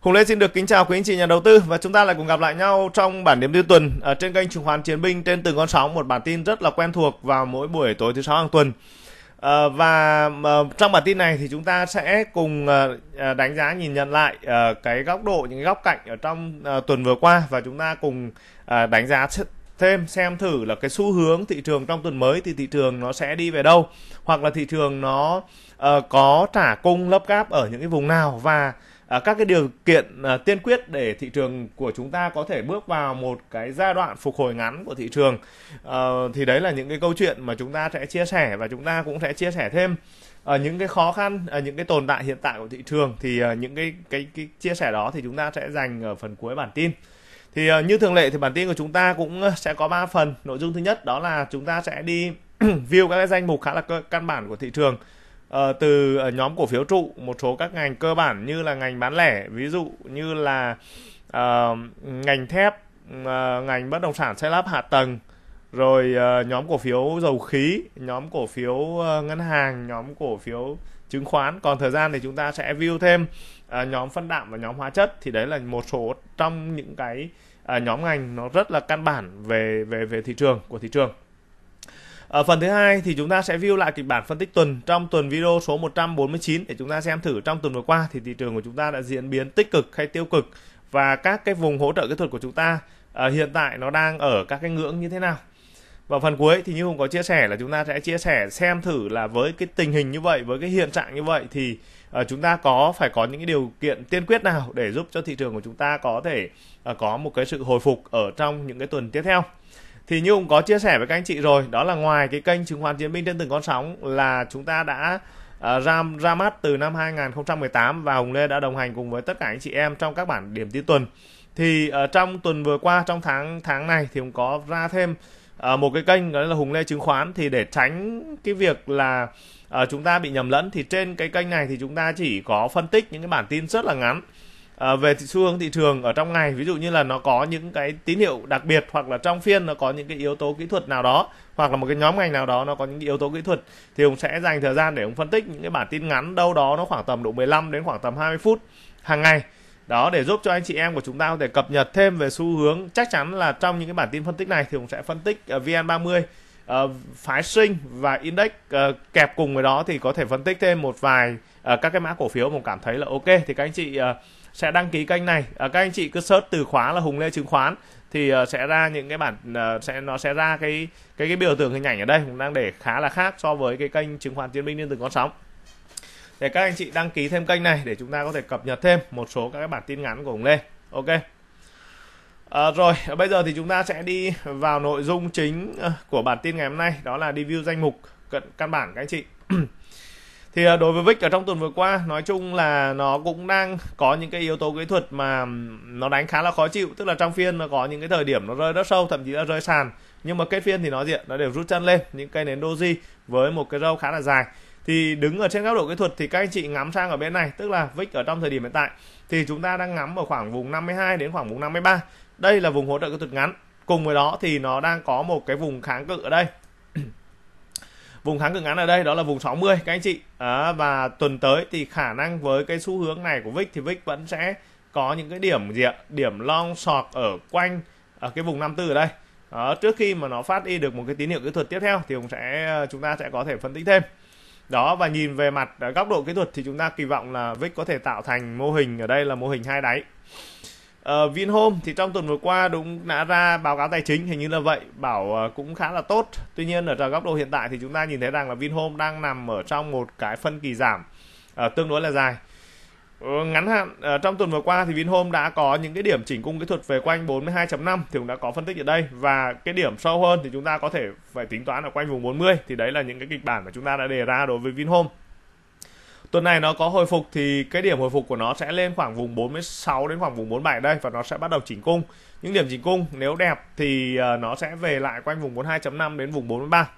Hùng Lê xin được kính chào quý anh chị nhà đầu tư và chúng ta lại cùng gặp lại nhau trong bản điểm tiêu tuần ở trên kênh chứng khoán Chiến binh trên từng con sóng một bản tin rất là quen thuộc vào mỗi buổi tối thứ sáu hàng tuần. À, và à, trong bản tin này thì chúng ta sẽ cùng à, đánh giá nhìn nhận lại à, cái góc độ những góc cạnh ở trong à, tuần vừa qua và chúng ta cùng à, đánh giá thêm xem thử là cái xu hướng thị trường trong tuần mới thì thị trường nó sẽ đi về đâu hoặc là thị trường nó uh, có trả cung lấp gáp ở những cái vùng nào và À, các cái điều kiện à, tiên quyết để thị trường của chúng ta có thể bước vào một cái giai đoạn phục hồi ngắn của thị trường ờ, thì đấy là những cái câu chuyện mà chúng ta sẽ chia sẻ và chúng ta cũng sẽ chia sẻ thêm. Ở những cái khó khăn uh, những cái tồn tại hiện tại của thị trường thì những cái, cái cái chia sẻ đó thì chúng ta sẽ dành ở phần cuối bản tin. Thì như thường lệ thì bản tin của chúng ta cũng sẽ có 3 phần. Nội dung thứ nhất đó là chúng ta sẽ đi view các cái danh mục khá là cơ, căn bản của thị trường uh, từ uh, nhóm cổ phiếu trụ một số các ngành cơ bản như là ngành bán lẻ ví dụ như là uh, ngành thép uh, ngành bất động sản xây lắp hạ tầng rồi uh, nhóm cổ phiếu dầu khí nhóm cổ phiếu uh, ngân hàng nhóm cổ phiếu chứng khoán. Còn thời gian thì chúng ta sẽ view thêm uh, nhóm phân đạm và nhóm hóa chất. Thì đấy là một số trong những cái uh, nhóm ngành nó rất là căn bản về về về thị trường của thị trường ở phần thứ hai thì chúng ta sẽ view lại kịch bản phân tích tuần trong tuần video số 149 để chúng ta xem thử trong tuần vừa qua thì thị trường của chúng ta đã diễn biến tích cực hay tiêu cực và các cái vùng hỗ trợ kỹ thuật của chúng ta uh, hiện tại nó đang ở các cái ngưỡng như thế nào. Và phần cuối thì như Hùng có chia sẻ là chúng ta sẽ chia sẻ xem thử là với cái tình hình như vậy, với cái hiện trạng như vậy thì uh, chúng ta có phải có những cái điều kiện tiên quyết nào để giúp cho thị trường của chúng ta có thể uh, có một cái sự hồi phục ở trong những cái tuần tiếp theo thì như cũng có chia sẻ với các anh chị rồi đó là ngoài cái kênh chứng khoán chiến binh trên từng con sóng là chúng ta đã uh, ra ra mắt từ năm 2018 và Hùng Lê đã đồng hành cùng với tất cả anh chị em trong các bản điểm tin tuần. Thì ở uh, trong tuần vừa qua trong tháng tháng này thì cũng có ra thêm uh, một cái kênh đó là Hùng Lê chứng khoán. Thì để tránh cái việc là uh, chúng ta bị nhầm lẫn thì trên cái kênh này thì chúng ta chỉ có phân tích những cái bản tin rất là ngắn à, về xu hướng thị trường ở trong ngày ví dụ như là nó có những cái tín hiệu đặc biệt hoặc là trong phiên nó có những cái yếu tố kỹ thuật nào đó hoặc là một cái nhóm ngành nào đó nó có những yếu tố kỹ thuật thì ông sẽ dành thời gian để ông phân tích những cái bản tin ngắn đâu đó nó khoảng tầm độ 15 đến khoảng tầm 20 phút hàng ngày. Đó để giúp cho anh chị em của chúng ta có thể cập nhật thêm về xu hướng chắc chắn là trong những cái bản tin phân tích này thì ông sẽ phân tích ờ, VN30 uh, ờ, phái sinh và index uh, kẹp cùng với đó thì có thể phân tích thêm một vài uh, các cái mã cổ phiếu mà cảm thấy là ok. Thì các anh chị uh, sẽ đăng ký kênh này. À, các anh chị cứ search từ khóa là Hùng Lê chứng khoán thì uh, sẽ ra những cái bản uh, sẽ nó sẽ ra cái cái cái biểu tượng hình ảnh ở đây. Cũng đang để khá là khác so với cái kênh chứng khoán chiến binh liên từng con sóng. Để các anh chị đăng ký thêm kênh này để chúng ta có thể cập nhật thêm một số các cái bản tin ngắn của Hùng Lê. Ok. À, rồi bây giờ thì chúng ta sẽ đi vào nội dung chính của bản tin ngày hôm nay. Đó là review danh mục cận căn bản các anh chị. thì à, đối với VIX ở trong tuần vừa qua, nói chung là nó cũng đang có những cái yếu tố kỹ thuật mà nó đánh khá là khó chịu. Tức là trong phiên nó có những cái thời điểm nó rơi rất sâu, thậm chí là rơi sàn. Nhưng mà kết phiên thì nó diện nó đều rút chân lên những cây nến doji với một cái râu khá là dài. Thì đứng ở trên góc độ kỹ thuật thì các anh chị ngắm sang ở bên này, tức là VIX ở trong thời điểm hiện tại, thì chúng ta đang ngắm ở khoảng vùng 52 đến khoảng vùng 53 đây là vùng hỗ trợ kỹ thuật ngắn. Cùng với đó thì nó đang có một cái vùng kháng cự ở đây vùng kháng cự ngắn ở đây đó là vùng 60 các anh chị. À, và tuần tới thì khả năng với cái xu hướng này của VIX thì VIX vẫn sẽ có những cái điểm gì ạ? Điểm long sọt ở quanh ở cái vùng 54 ở đây. Đó, trước khi mà nó phát đi được một cái tín hiệu kỹ thuật tiếp theo thì cũng sẽ ờ, chúng ta sẽ có thể phân tích thêm. Đó và nhìn về mặt ờ, góc độ kỹ thuật thì chúng ta kỳ vọng là VIX có thể tạo thành mô hình ở đây là mô hình hai đáy. Uh, Vinhome thì trong tuần vừa qua đúng đã ra báo cáo tài chính hình như là vậy bảo uh, cũng khá là tốt. Tuy nhiên ở góc độ hiện tại thì chúng ta nhìn thấy rằng là Vinhome đang nằm ở trong một cái phân kỳ giảm uh, tương đối là dài. Uh, ngắn hạn uh, trong tuần vừa qua thì Vinhome đã có những cái điểm chỉnh cung kỹ thuật về quanh 42.5 thì cũng đã có phân tích ở đây. Và cái điểm sâu hơn thì chúng ta có thể phải tính toán ở quanh vùng 40 thì đấy là những cái kịch bản mà chúng ta đã đề ra đối với Vinhome tuần này nó có hồi phục thì cái điểm hồi phục của nó sẽ lên khoảng vùng 46 đến khoảng vùng 47 đây và nó sẽ bắt đầu chỉnh cung. Những điểm chỉnh cung nếu đẹp thì ờ, nó sẽ về lại quanh vùng 42.5 đến vùng 43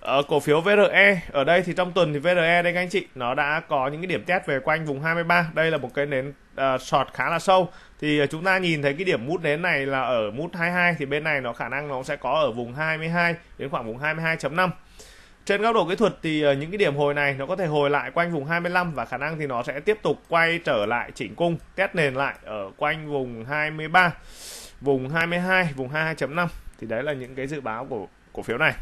ở ờ, cổ phiếu VRE ở đây thì trong tuần thì VRE đây các anh chị nó đã có những cái điểm test về quanh vùng 23 đây là một cái nến ờ, uh, short khá là sâu. Thì chúng ta nhìn thấy cái điểm mút nến này là ở mút 22 thì bên này nó khả năng nó sẽ có ở vùng 22 đến khoảng vùng 22.5 trên góc độ kỹ thuật thì ờ, những cái điểm hồi này nó có thể hồi lại quanh vùng 25 và khả năng thì nó sẽ tiếp tục quay trở lại chỉnh cung test nền lại ở quanh vùng 23 vùng 22 vùng 22.5 thì đấy là những cái dự báo của cổ phiếu này.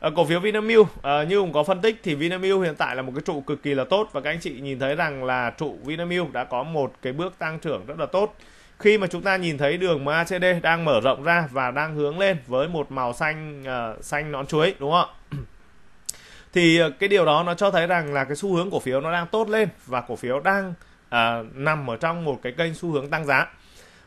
Ở cổ phiếu Vinamilk ờ, như cũng có phân tích thì Vinamilk hiện tại là một cái trụ cực kỳ là tốt và các anh chị nhìn thấy rằng là trụ Vinamilk đã có một cái bước tăng trưởng rất là tốt. Khi mà chúng ta nhìn thấy đường MACD đang mở rộng ra và đang hướng lên với một màu xanh uh, xanh nón chuối đúng không ạ? Thì ờ, cái điều đó nó cho thấy rằng là cái xu hướng cổ phiếu nó đang tốt lên và cổ phiếu đang uh, nằm ở trong một cái kênh xu hướng tăng giá.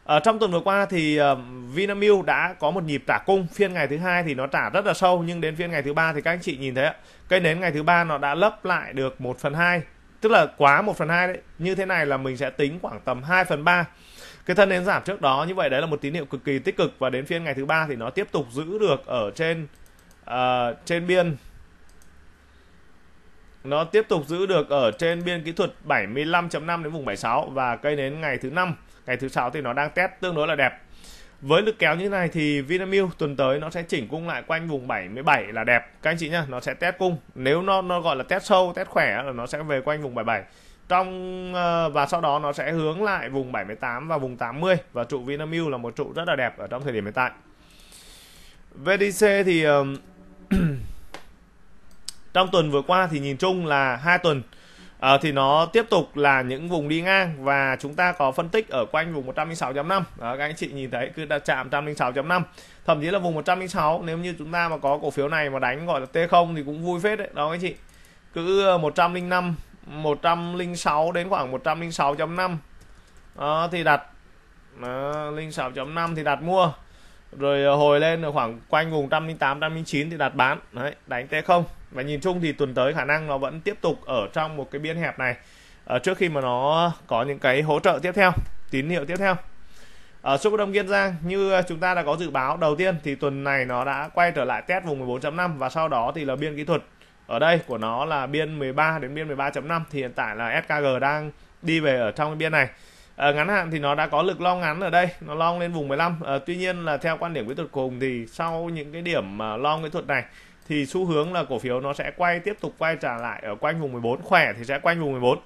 Ở trong tuần vừa qua thì uh, Vinamilk đã có một nhịp trả cung. Phiên ngày thứ hai thì nó trả rất là sâu nhưng đến phiên ngày thứ ba thì các anh chị nhìn thấy ạ cây nến ngày thứ ba nó đã lấp lại được 1 phần hai tức là quá 1 phần hai đấy. Như thế này là mình sẽ tính khoảng tầm 2 phần 3 cái thân nến giảm trước đó như vậy đấy là một tín hiệu cực kỳ tích cực và đến phiên ngày thứ ba thì nó tiếp tục giữ được ở trên uh, trên biên nó tiếp tục giữ được ở trên biên kỹ thuật 75.5 đến vùng 76 và cây nến ngày thứ năm, ngày thứ sáu thì nó đang test tương đối là đẹp. Với lực kéo như này thì Vinamilk tuần tới nó sẽ chỉnh cung lại quanh vùng 77 là đẹp. Các anh chị nhá, nó sẽ test cung. Nếu nó nó gọi là test sâu, test khỏe là nó sẽ về quanh vùng 77 trong ờ, và sau đó nó sẽ hướng lại vùng 78 và vùng 80 và trụ Vinamilk là một trụ rất là đẹp ở trong thời điểm hiện tại. VDC thì trong tuần vừa qua thì nhìn chung là hai tuần. À, thì nó tiếp tục là những vùng đi ngang và chúng ta có phân tích ở quanh vùng 106.5 đó các anh chị nhìn thấy cứ đã chạm 106.5 thậm chí là vùng 106 nếu như chúng ta mà có cổ phiếu này mà đánh gọi là T0 thì cũng vui phết đấy đó các anh chị. Cứ ờ, 105 106 đến khoảng 106.5 à, thì đặt ờ, à, 06.5 thì đặt mua rồi ờ, hồi lên ở khoảng quanh vùng 108 109 thì đặt bán. Đấy, đánh T0 và nhìn chung thì tuần tới khả năng nó vẫn tiếp tục ở trong một cái biên hẹp này ở trước khi mà nó có những cái hỗ trợ tiếp theo, tín hiệu tiếp theo. Ờ, ở số đông kiên giang, như chúng ta đã có dự báo, đầu tiên thì tuần này nó đã quay trở lại test vùng 14.5 và sau đó thì là biên kỹ thuật. Ở đây của nó là biên 13 đến biên 13.5 thì hiện tại là SKG đang đi về ở trong cái biên này à, ngắn hạn thì nó đã có lực long ngắn ở đây nó long lên vùng 15 à, ờ, tuy nhiên là theo quan điểm kỹ thuật cùng thì sau những cái điểm mà long kỹ thuật này thì xu hướng là cổ phiếu nó sẽ quay tiếp tục quay trở lại ở quanh vùng 14 khỏe thì sẽ quanh vùng 14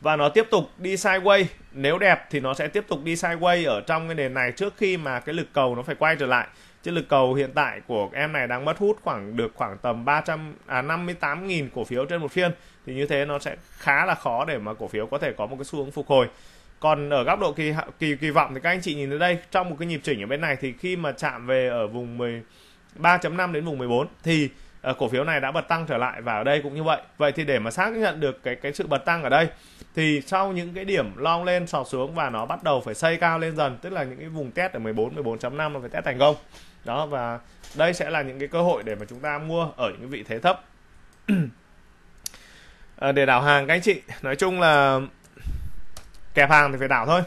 và nó tiếp tục đi sideways nếu đẹp thì nó sẽ tiếp tục đi sideways ở trong cái nền này trước khi mà cái lực cầu nó phải quay trở lại chứ lực cầu hiện tại của em này đang mất hút khoảng được khoảng tầm 300 à 58.000 cổ phiếu trên một phiên thì như thế nó sẽ khá là khó để mà cổ phiếu có thể có một cái xu hướng phục hồi còn ở góc độ kỳ kỳ kỳ vọng thì các anh chị nhìn thấy đây trong một cái nhịp chỉnh ở bên này thì khi mà chạm về ở vùng 10 3.5 đến vùng 14 thì uh, cổ phiếu này đã bật tăng trở lại và ở đây cũng như vậy. Vậy thì để mà xác nhận được cái cái sự bật tăng ở đây thì sau những cái điểm long lên sọt xuống và nó bắt đầu phải xây cao lên dần, tức là những cái vùng test ở 14 14.5 nó phải test thành công. Đó và đây sẽ là những cái cơ hội để mà chúng ta mua ở những vị thế thấp. à, để đảo hàng các anh chị, nói chung là kẹp hàng thì phải đảo thôi.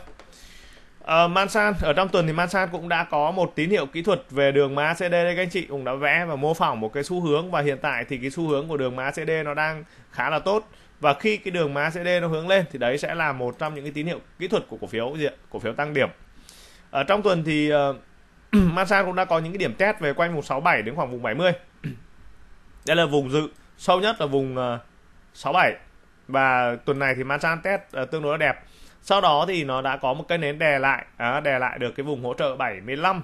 à, Mansan ở trong tuần thì Mansan cũng đã có một tín hiệu kỹ thuật về đường MACD đây các anh chị. Cũng đã vẽ và mô phỏng một cái xu hướng và hiện tại thì cái xu hướng của đường MACD nó đang khá là tốt. Và khi cái đường MACD nó hướng lên thì đấy sẽ là một trong những cái tín hiệu kỹ thuật của cổ phiếu gì cổ phiếu tăng điểm. Ở trong tuần thì uh, Masan cũng đã có những cái điểm test về quanh vùng 67 đến khoảng vùng 70 đây là vùng dự sâu nhất là vùng ờ, uh, 67 và tuần này thì Masan test uh, tương đối là đẹp. Sau đó thì nó đã có một cây nến đè lại à, đè lại được cái vùng hỗ trợ 75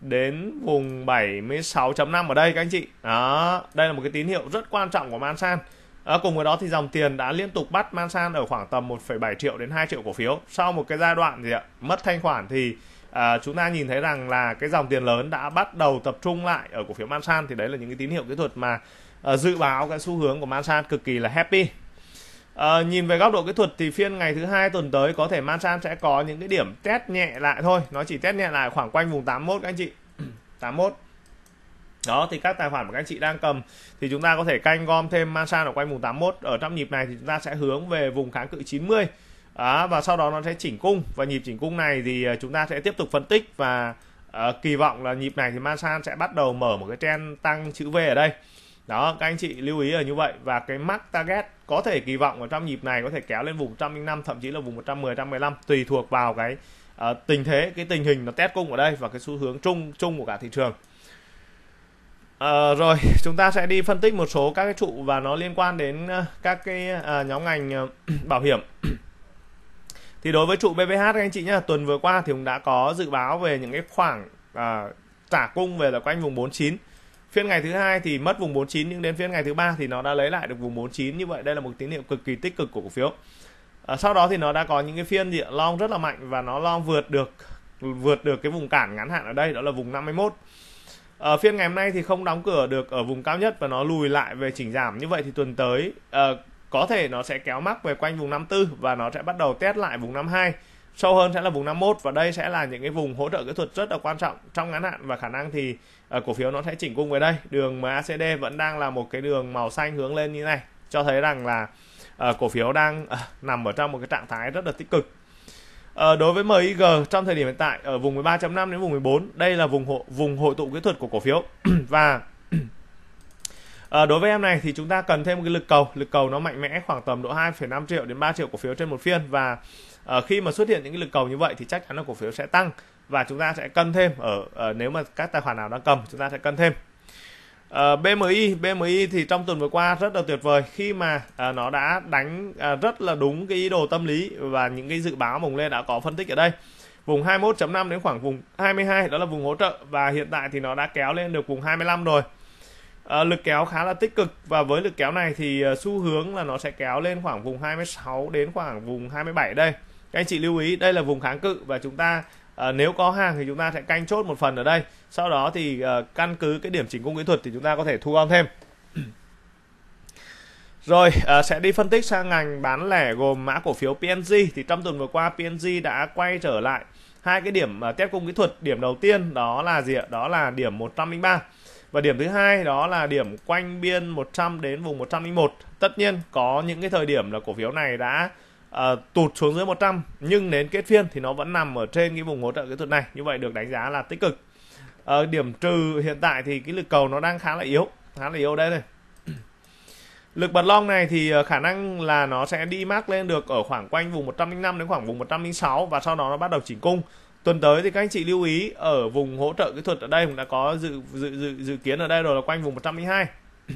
đến vùng 76.5 ở đây các anh chị. Đó đây là một cái tín hiệu rất quan trọng của Masan. à, ờ, cùng với đó thì dòng tiền đã liên tục bắt Mansan ở khoảng tầm 1,7 triệu đến 2 triệu cổ phiếu sau một cái giai đoạn gì ạ? Mất thanh khoản thì à, chúng ta nhìn thấy rằng là cái dòng tiền lớn đã bắt đầu tập trung lại ở cổ phiếu Mansan thì đấy là những cái tín hiệu kỹ thuật mà à, dự báo cái xu hướng của Mansan cực kỳ là happy. À, nhìn về góc độ kỹ thuật thì phiên ngày thứ hai tuần tới có thể Mansan sẽ có những cái điểm test nhẹ lại thôi. Nó chỉ test nhẹ lại khoảng quanh vùng 81 các anh chị. 81 đó thì các tài khoản của các anh chị đang cầm thì chúng ta có thể canh gom thêm Mansan ở quanh vùng 81 ở trong nhịp này thì chúng ta sẽ hướng về vùng kháng cự 90 à, và sau đó nó sẽ chỉnh cung. Và nhịp chỉnh cung này thì ờ, chúng ta sẽ tiếp tục phân tích và à, kỳ vọng là nhịp này thì masan sẽ bắt đầu mở một cái trend tăng chữ V ở đây. Đó các anh chị lưu ý là như vậy. Và cái mắc target có thể kỳ vọng ở trong nhịp này có thể kéo lên vùng 105 thậm chí là vùng 110 115 tùy thuộc vào cái uh, tình thế cái tình hình nó test cung ở đây và cái xu hướng chung chung của cả thị trường. Uh, rồi chúng ta sẽ đi phân tích một số các cái trụ và nó liên quan đến các cái uh, nhóm ngành bảo hiểm thì đối với trụ BBH các anh chị nhé tuần vừa qua thì cũng đã có dự báo về những cái khoảng à, trả cung về là quanh vùng 49 phiên ngày thứ hai thì mất vùng 49 nhưng đến phiên ngày thứ ba thì nó đã lấy lại được vùng 49 như vậy đây là một tín hiệu cực kỳ tích cực của cổ phiếu. À, sau đó thì nó đã có những cái phiên diện long rất là mạnh và nó long vượt được vượt được cái vùng cản ngắn hạn ở đây đó là vùng 51 ở ờ, phiên ngày hôm nay thì không đóng cửa được ở vùng cao nhất và nó lùi lại về chỉnh giảm. Như vậy thì tuần tới uh, có thể nó sẽ kéo mắc về quanh vùng 54 và nó sẽ bắt đầu test lại vùng 52 sâu hơn sẽ là vùng 51 và đây sẽ là những cái vùng hỗ trợ kỹ thuật rất là quan trọng trong ngắn hạn và khả năng thì uh, cổ phiếu nó sẽ chỉnh cung về đây. Đường MACD vẫn đang là một cái đường màu xanh hướng lên như này cho thấy rằng là uh, cổ phiếu đang uh, nằm ở trong một cái trạng thái rất là tích cực. Uh, đối với MIG trong thời điểm hiện tại ở vùng 13.5 đến vùng 14 đây là vùng hộ, vùng hội tụ kỹ thuật của cổ phiếu. Và À, đối với em này thì chúng ta cần thêm một cái lực cầu. Lực cầu nó mạnh mẽ khoảng tầm độ 2,5 triệu đến 3 triệu cổ phiếu trên một phiên và uh, khi mà xuất hiện những cái lực cầu như vậy thì chắc chắn là cổ phiếu sẽ tăng và chúng ta sẽ cân thêm ở uh, nếu mà các tài khoản nào đang cầm chúng ta sẽ cân thêm. Uh, BMI BMI thì trong tuần vừa qua rất là tuyệt vời. Khi mà uh, nó đã đánh uh, rất là đúng cái ý đồ tâm lý và những cái dự báo mùng lên đã có phân tích ở đây. Vùng 21.5 đến khoảng vùng 22 đó là vùng hỗ trợ và hiện tại thì nó đã kéo lên được vùng 25 rồi à, lực kéo khá là tích cực. Và với lực kéo này thì ờ, xu hướng là nó sẽ kéo lên khoảng vùng 26 đến khoảng vùng 27 đây. Các anh chị lưu ý đây là vùng kháng cự và chúng ta à, nếu có hàng thì chúng ta sẽ canh chốt một phần ở đây. Sau đó thì à, căn cứ cái điểm chỉnh cung kỹ thuật thì chúng ta có thể thu gom thêm. Rồi à, sẽ đi phân tích sang ngành bán lẻ gồm mã cổ phiếu PNG thì trong tuần vừa qua PNG đã quay trở lại hai cái điểm à, test cung kỹ thuật. Điểm đầu tiên đó là gì ạ? Đó là điểm 103 và điểm thứ hai đó là điểm quanh biên 100 đến vùng 101. Tất nhiên có những cái thời điểm là cổ phiếu này đã uh, tụt xuống dưới 100 nhưng đến kết phiên thì nó vẫn nằm ở trên cái vùng hỗ trợ kỹ thuật này. Như vậy được đánh giá là tích cực. Uh, điểm trừ hiện tại thì cái lực cầu nó đang khá là yếu, khá là yếu đây này. Lực bật long này thì ờ, khả năng là nó sẽ đi mắc lên được ở khoảng quanh vùng 105 đến khoảng vùng 106 và sau đó nó bắt đầu chỉnh cung tuần tới thì các anh chị lưu ý ở vùng hỗ trợ kỹ thuật ở đây cũng đã có dự dự dự, dự kiến ở đây rồi là quanh vùng 102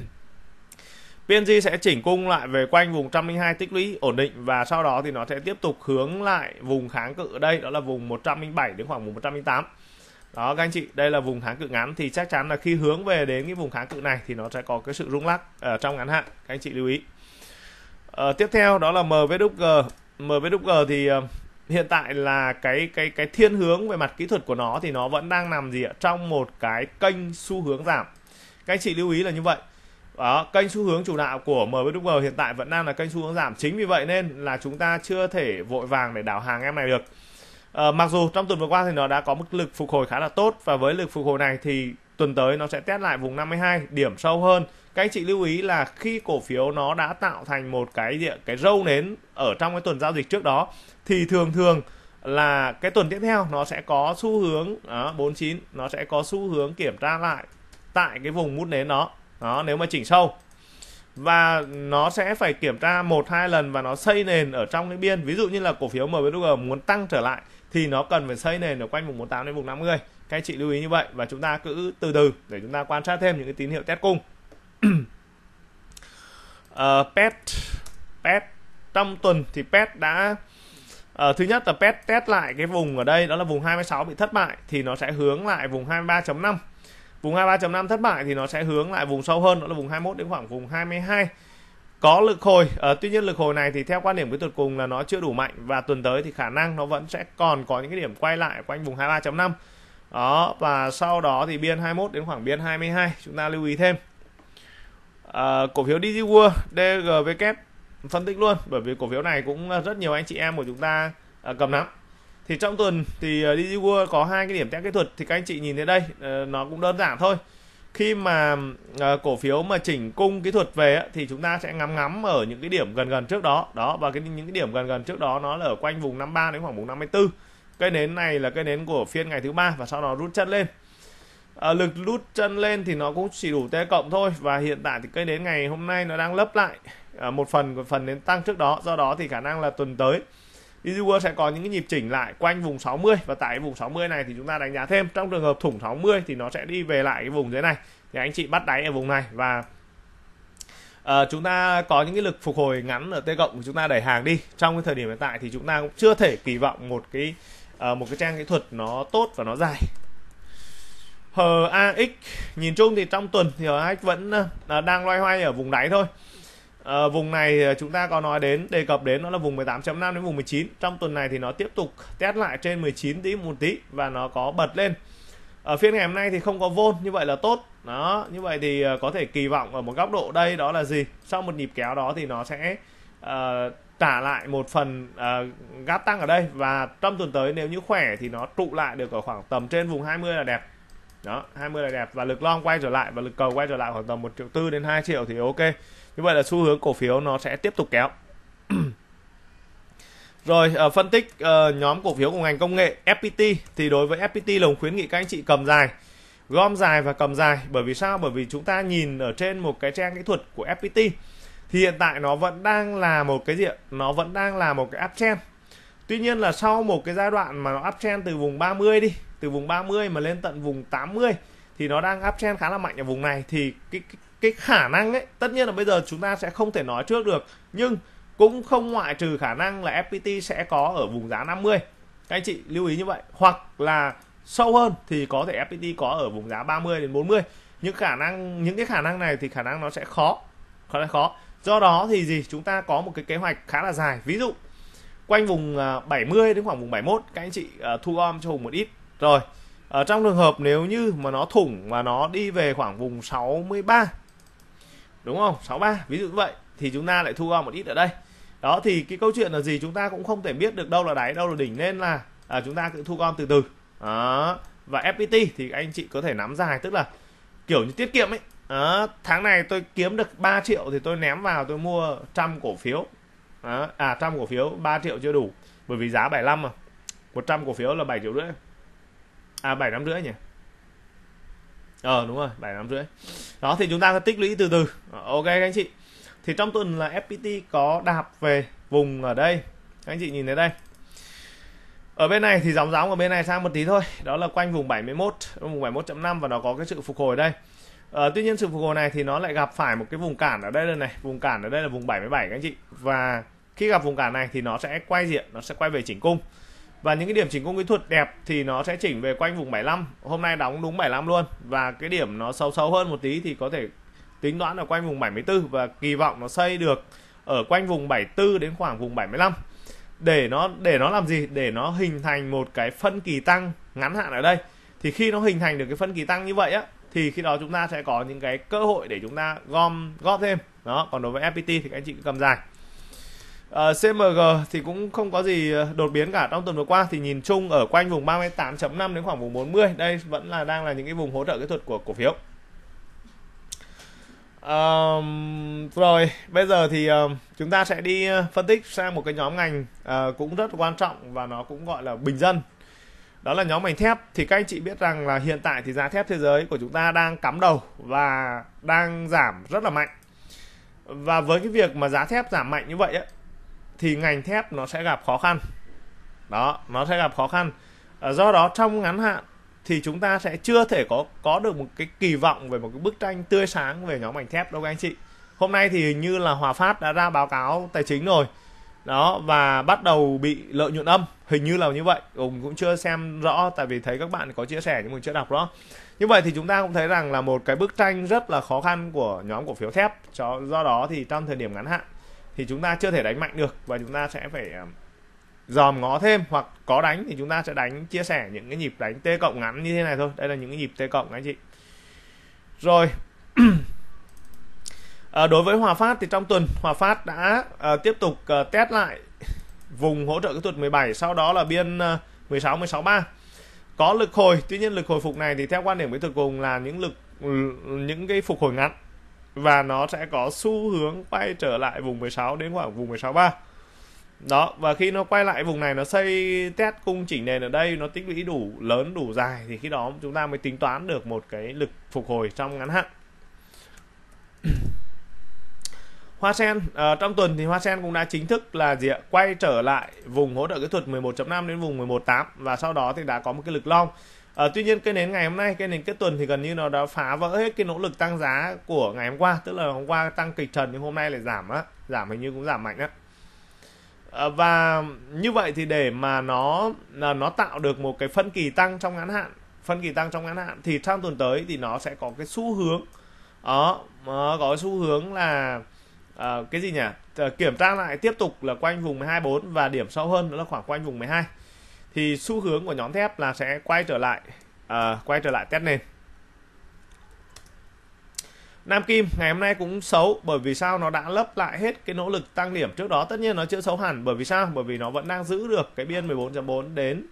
PNG sẽ chỉnh cung lại về quanh vùng 102 tích lũy ổn định và sau đó thì nó sẽ tiếp tục hướng lại vùng kháng cự ở đây đó là vùng 107 đến khoảng vùng 108 đó các anh chị đây là vùng kháng cự ngắn thì chắc chắn là khi hướng về đến cái vùng kháng cự này thì nó sẽ có cái sự rung lắc ở trong ngắn hạn các anh chị lưu ý. Ờ, tiếp theo đó là MVWG MVWG thì uh, hiện tại là cái cái cái thiên hướng về mặt kỹ thuật của nó thì nó vẫn đang nằm gì ạ? Trong một cái kênh xu hướng giảm. Các anh chị lưu ý là như vậy. Đó kênh xu hướng chủ đạo của MWG hiện tại vẫn đang là kênh xu hướng giảm. Chính vì vậy nên là chúng ta chưa thể vội vàng để đảo hàng em này được. À, mặc dù trong tuần vừa qua thì nó đã có mức lực phục hồi khá là tốt và với lực phục hồi này thì tuần tới nó sẽ test lại vùng 52 điểm sâu hơn. Các anh chị lưu ý là khi cổ phiếu nó đã tạo thành một cái gì cái râu nến ở trong cái tuần giao dịch trước đó thì thường thường là cái tuần tiếp theo nó sẽ có xu hướng đó, 49 nó sẽ có xu hướng kiểm tra lại tại cái vùng mút nến đó. Đó nếu mà chỉnh sâu. Và nó sẽ phải kiểm tra một hai lần và nó xây nền ở trong cái biên. Ví dụ như là cổ phiếu MWG muốn tăng trở lại thì nó cần phải xây nền ở quanh vùng 48 đến vùng 50 các anh chị lưu ý như vậy và chúng ta cứ từ từ để chúng ta quan sát thêm những cái tín hiệu test cung. Uh, pet pet trong tuần thì pet đã uh, thứ nhất là pet test lại cái vùng ở đây đó là vùng 26 bị thất bại thì nó sẽ hướng lại vùng 23.5 vùng 23.5 thất bại thì nó sẽ hướng lại vùng sâu hơn đó là vùng 21 đến khoảng vùng 22 có lực hồi uh, tuy nhiên lực hồi này thì theo quan điểm cuối tuần cùng là nó chưa đủ mạnh và tuần tới thì khả năng nó vẫn sẽ còn có những cái điểm quay lại quanh vùng 23.5 đó và sau đó thì biên 21 đến khoảng biên 22 chúng ta lưu ý thêm. À, cổ phiếu DigiWorld DGVK phân tích luôn bởi vì cổ phiếu này cũng rất nhiều anh chị em của chúng ta à, cầm nắm. Thì trong tuần thì à, uh, DigiWorld có hai cái điểm test kỹ thuật thì các anh chị nhìn thấy đây uh, nó cũng đơn giản thôi. Khi mà uh, cổ phiếu mà chỉnh cung kỹ thuật về á, thì chúng ta sẽ ngắm ngắm ở những cái điểm gần gần trước đó. Đó và cái những cái điểm gần gần trước đó nó là ở quanh vùng 53 đến khoảng vùng 54 cây nến này là cây nến của phiên ngày thứ ba và sau đó rút chân lên. À, lực rút chân lên thì nó cũng chỉ đủ t cộng thôi và hiện tại thì cây nến ngày hôm nay nó đang lấp lại à, một phần của phần nến tăng trước đó. Do đó thì khả năng là tuần tới Isuwa sẽ có những cái nhịp chỉnh lại quanh vùng 60 và tại vùng 60 này thì chúng ta đánh giá thêm. Trong trường hợp thủng 60 thì nó sẽ đi về lại cái vùng dưới này. Thì anh chị bắt đáy ở vùng này và uh, chúng ta có những cái lực phục hồi ngắn ở T cộng của chúng ta đẩy hàng đi. Trong cái thời điểm hiện tại thì chúng ta cũng chưa thể kỳ vọng một cái uh, một cái trang kỹ thuật nó tốt và nó dài. HAX nhìn chung thì trong tuần thì HAX vẫn uh, đang loay hoay ở vùng đáy thôi. À, vùng này chúng ta có nói đến đề cập đến nó là vùng 18.5 đến vùng 19 trong tuần này thì nó tiếp tục test lại trên 19 tí một tí và nó có bật lên. Ở phiên ngày hôm nay thì không có vôn như vậy là tốt. Đó như vậy thì có thể kỳ vọng ở một góc độ đây đó là gì? Sau một nhịp kéo đó thì nó sẽ uh, trả lại một phần uh, gáp tăng ở đây. Và trong tuần tới nếu như khỏe thì nó trụ lại được ở khoảng tầm trên vùng 20 là đẹp. Đó 20 là đẹp. Và lực long quay trở lại và lực cầu quay trở lại khoảng tầm 1 triệu tư đến 2 triệu thì ok. Như vậy là xu hướng cổ phiếu nó sẽ tiếp tục kéo. Rồi uh, phân tích uh, nhóm cổ phiếu của ngành công nghệ FPT thì đối với FPT lồng khuyến nghị các anh chị cầm dài gom dài và cầm dài. Bởi vì sao? Bởi vì chúng ta nhìn ở trên một cái trang kỹ thuật của FPT thì hiện tại nó vẫn đang là một cái gì nó vẫn đang là một cái uptrend. Tuy nhiên là sau một cái giai đoạn mà nó uptrend từ vùng 30 đi từ vùng 30 mà lên tận vùng 80 thì nó đang uptrend khá là mạnh ở vùng này thì cái, cái cái khả năng ấy tất nhiên là bây giờ chúng ta sẽ không thể nói trước được nhưng cũng không ngoại trừ khả năng là FPT sẽ có ở vùng giá 50 các anh chị lưu ý như vậy. Hoặc là sâu hơn thì có thể FPT có ở vùng giá 30 đến 40 những khả năng những cái khả năng này thì khả năng nó sẽ khó khó là khó do đó thì gì? Chúng ta có một cái kế hoạch khá là dài. Ví dụ quanh vùng à, 70 đến khoảng vùng 71 các anh chị à, thu gom cho hùng một ít. Rồi ở trong trường hợp nếu như mà nó thủng và nó đi về khoảng vùng 63 đúng không? 63 ví dụ như vậy thì chúng ta lại thu gom một ít ở đây. Đó thì cái câu chuyện là gì? Chúng ta cũng không thể biết được đâu là đáy đâu là đỉnh nên là à, chúng ta cứ thu gom từ từ. Đó và FPT thì anh chị có thể nắm dài tức là kiểu như tiết kiệm ấy đó, tháng này tôi kiếm được 3 triệu thì tôi ném vào tôi mua trăm cổ phiếu. Đó, à trăm cổ phiếu 3 triệu chưa đủ bởi vì giá 75 mà. 100 cổ phiếu là 7 triệu rưỡi. À 7 năm rưỡi nhỉ? Ờ đúng rồi 7 năm rưỡi. Đó thì chúng ta sẽ tích lũy từ từ. Ờ, ok các anh chị. Thì trong tuần là FPT có đạp về vùng ở đây. Các anh chị nhìn thấy đây. Ở bên này thì dòng dòng ở bên này sang một tí thôi. Đó là quanh vùng 71 vùng 71.5 và nó có cái sự phục hồi đây à, tuy nhiên sự phục hồi này thì nó lại gặp phải một cái vùng cản ở đây đây này. Vùng cản ở đây là vùng 77 các anh chị. Và khi gặp vùng cản này thì nó sẽ quay diện nó sẽ quay về chỉnh cung. Và những cái điểm chỉnh cung kỹ thuật đẹp thì nó sẽ chỉnh về quanh vùng 75 hôm nay đóng đúng 75 luôn. Và cái điểm nó sâu sâu hơn một tí thì có thể tính toán ở quanh vùng 74 và kỳ vọng nó xây được ở quanh vùng 74 đến khoảng vùng 75 để nó để nó làm gì? Để nó hình thành một cái phân kỳ tăng ngắn hạn ở đây. Thì khi nó hình thành được cái phân kỳ tăng như vậy á thì khi đó chúng ta sẽ có những cái cơ hội để chúng ta gom góp thêm. Đó còn đối với FPT thì các anh chị cứ cầm dài. Ờ, uh, CMG thì cũng không có gì ờ, đột biến cả. Trong tuần vừa qua thì nhìn chung ở quanh vùng 38.5 đến khoảng vùng 40 đây vẫn là đang là những cái vùng hỗ trợ kỹ thuật của cổ phiếu. Um, rồi bây giờ thì uh, chúng ta sẽ đi phân tích sang một cái nhóm ngành uh, cũng rất quan trọng và nó cũng gọi là bình dân đó là nhóm ngành thép. Thì các anh chị biết rằng là hiện tại thì giá thép thế giới của chúng ta đang cắm đầu và đang giảm rất là mạnh. Và với cái việc mà giá thép giảm mạnh như vậy ấy, thì ngành thép nó sẽ gặp khó khăn. Đó nó sẽ gặp khó khăn. À, do đó trong ngắn hạn thì chúng ta sẽ chưa thể có có được một cái kỳ vọng về một cái bức tranh tươi sáng về nhóm ngành thép đâu các anh chị. Hôm nay thì như là Hòa Phát đã ra báo cáo tài chính rồi đó, và bắt đầu bị lợi nhuận âm. Hình như là như vậy. Hùng cũng chưa xem rõ, tại vì thấy các bạn có chia sẻ nhưng mình chưa đọc rõ như vậy thì chúng ta cũng thấy rằng là một cái bức tranh rất là khó khăn của nhóm cổ phiếu thép. Cho, do đó thì trong thời điểm ngắn hạn thì chúng ta chưa thể đánh mạnh được và chúng ta sẽ phải à, dòm ngó thêm hoặc có đánh thì chúng ta sẽ đánh, chia sẻ những cái nhịp đánh t cộng ngắn như thế này thôi. Đây là những cái nhịp t cộng anh chị. Rồi à, đối với Hòa Phát thì trong tuần Hòa Phát đã à, tiếp tục à, test lại vùng hỗ trợ kỹ thuật 17 sau đó là biên à, 16 163 có lực hồi tuy nhiên lực hồi phục này thì theo quan điểm kỹ thuật cùng là những lực ừ, những cái phục hồi ngắn và nó sẽ có xu hướng quay trở lại vùng 16 đến khoảng vùng 16 3 đó và khi nó quay lại vùng này nó xây test cung chỉnh nền ở đây nó tích lũy đủ lớn đủ dài thì khi đó chúng ta mới tính toán được một cái lực phục hồi trong ngắn hạn. Hoa Sen uh, trong tuần thì Hoa Sen cũng đã chính thức là gì ạ? quay trở lại vùng hỗ trợ kỹ thuật 11.5 đến vùng 11.8 và sau đó thì đã có một cái lực long. Uh, tuy nhiên cây nến ngày hôm nay, cây nến kết tuần thì gần như nó đã phá vỡ hết cái nỗ lực tăng giá của ngày hôm qua, tức là hôm qua tăng kịch trần nhưng hôm nay lại giảm á, giảm hình như cũng giảm mạnh á. Uh, và như vậy thì để mà nó nó tạo được một cái phân kỳ tăng trong ngắn hạn, phân kỳ tăng trong ngắn hạn thì trong tuần tới thì nó sẽ có cái xu hướng đó, có xu hướng là à, cái gì nhỉ? À, kiểm tra lại tiếp tục là quanh vùng 12.4 và điểm sâu hơn nữa là khoảng quanh vùng 12 thì xu hướng của nhóm thép là sẽ quay trở lại à, quay trở lại test nền. Nam Kim ngày hôm nay cũng xấu bởi vì sao nó đã lấp lại hết cái nỗ lực tăng điểm trước đó? Tất nhiên nó chưa xấu hẳn bởi vì sao? Bởi vì nó vẫn đang giữ được cái biên 14.4 đến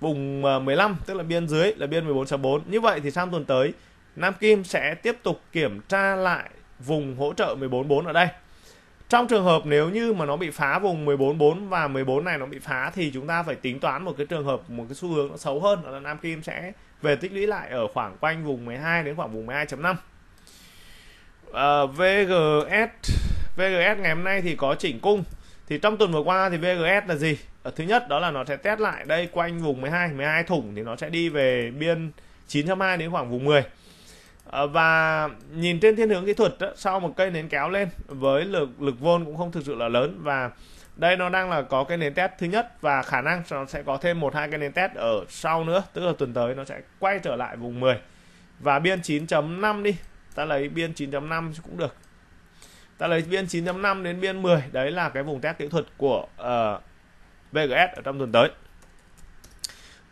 vùng 15 tức là biên dưới là biên 14.4 như vậy thì sang tuần tới Nam Kim sẽ tiếp tục kiểm tra lại vùng hỗ trợ 14.4 ở đây trong trường hợp nếu như mà nó bị phá vùng 14.4 và 14 này nó bị phá thì chúng ta phải tính toán một cái trường hợp một cái xu hướng nó xấu hơn đó là Nam Kim sẽ về tích lũy lại ở khoảng quanh vùng 12 đến khoảng vùng 12.5 à, VGS VGS ngày hôm nay thì có chỉnh cung. Thì trong tuần vừa qua thì VGS là gì? Ở thứ nhất đó là nó sẽ test lại đây quanh vùng 12 12 thủng thì nó sẽ đi về biên 9.2 đến khoảng vùng 10 Ờ, và nhìn trên thiên hướng kỹ thuật đó, sau một cây nến kéo lên với lực lực vôn cũng không thực sự là lớn và đây nó đang là có cái nến test thứ nhất và khả năng nó sẽ có thêm một hai cái nến test ở sau nữa tức là tuần tới nó sẽ quay trở lại vùng 10 và biên 9.5 đi ta lấy biên 9.5 cũng được. Ta lấy biên 9.5 đến biên 10 đấy là cái vùng test kỹ thuật của ờ, uh, VGS ở trong tuần tới.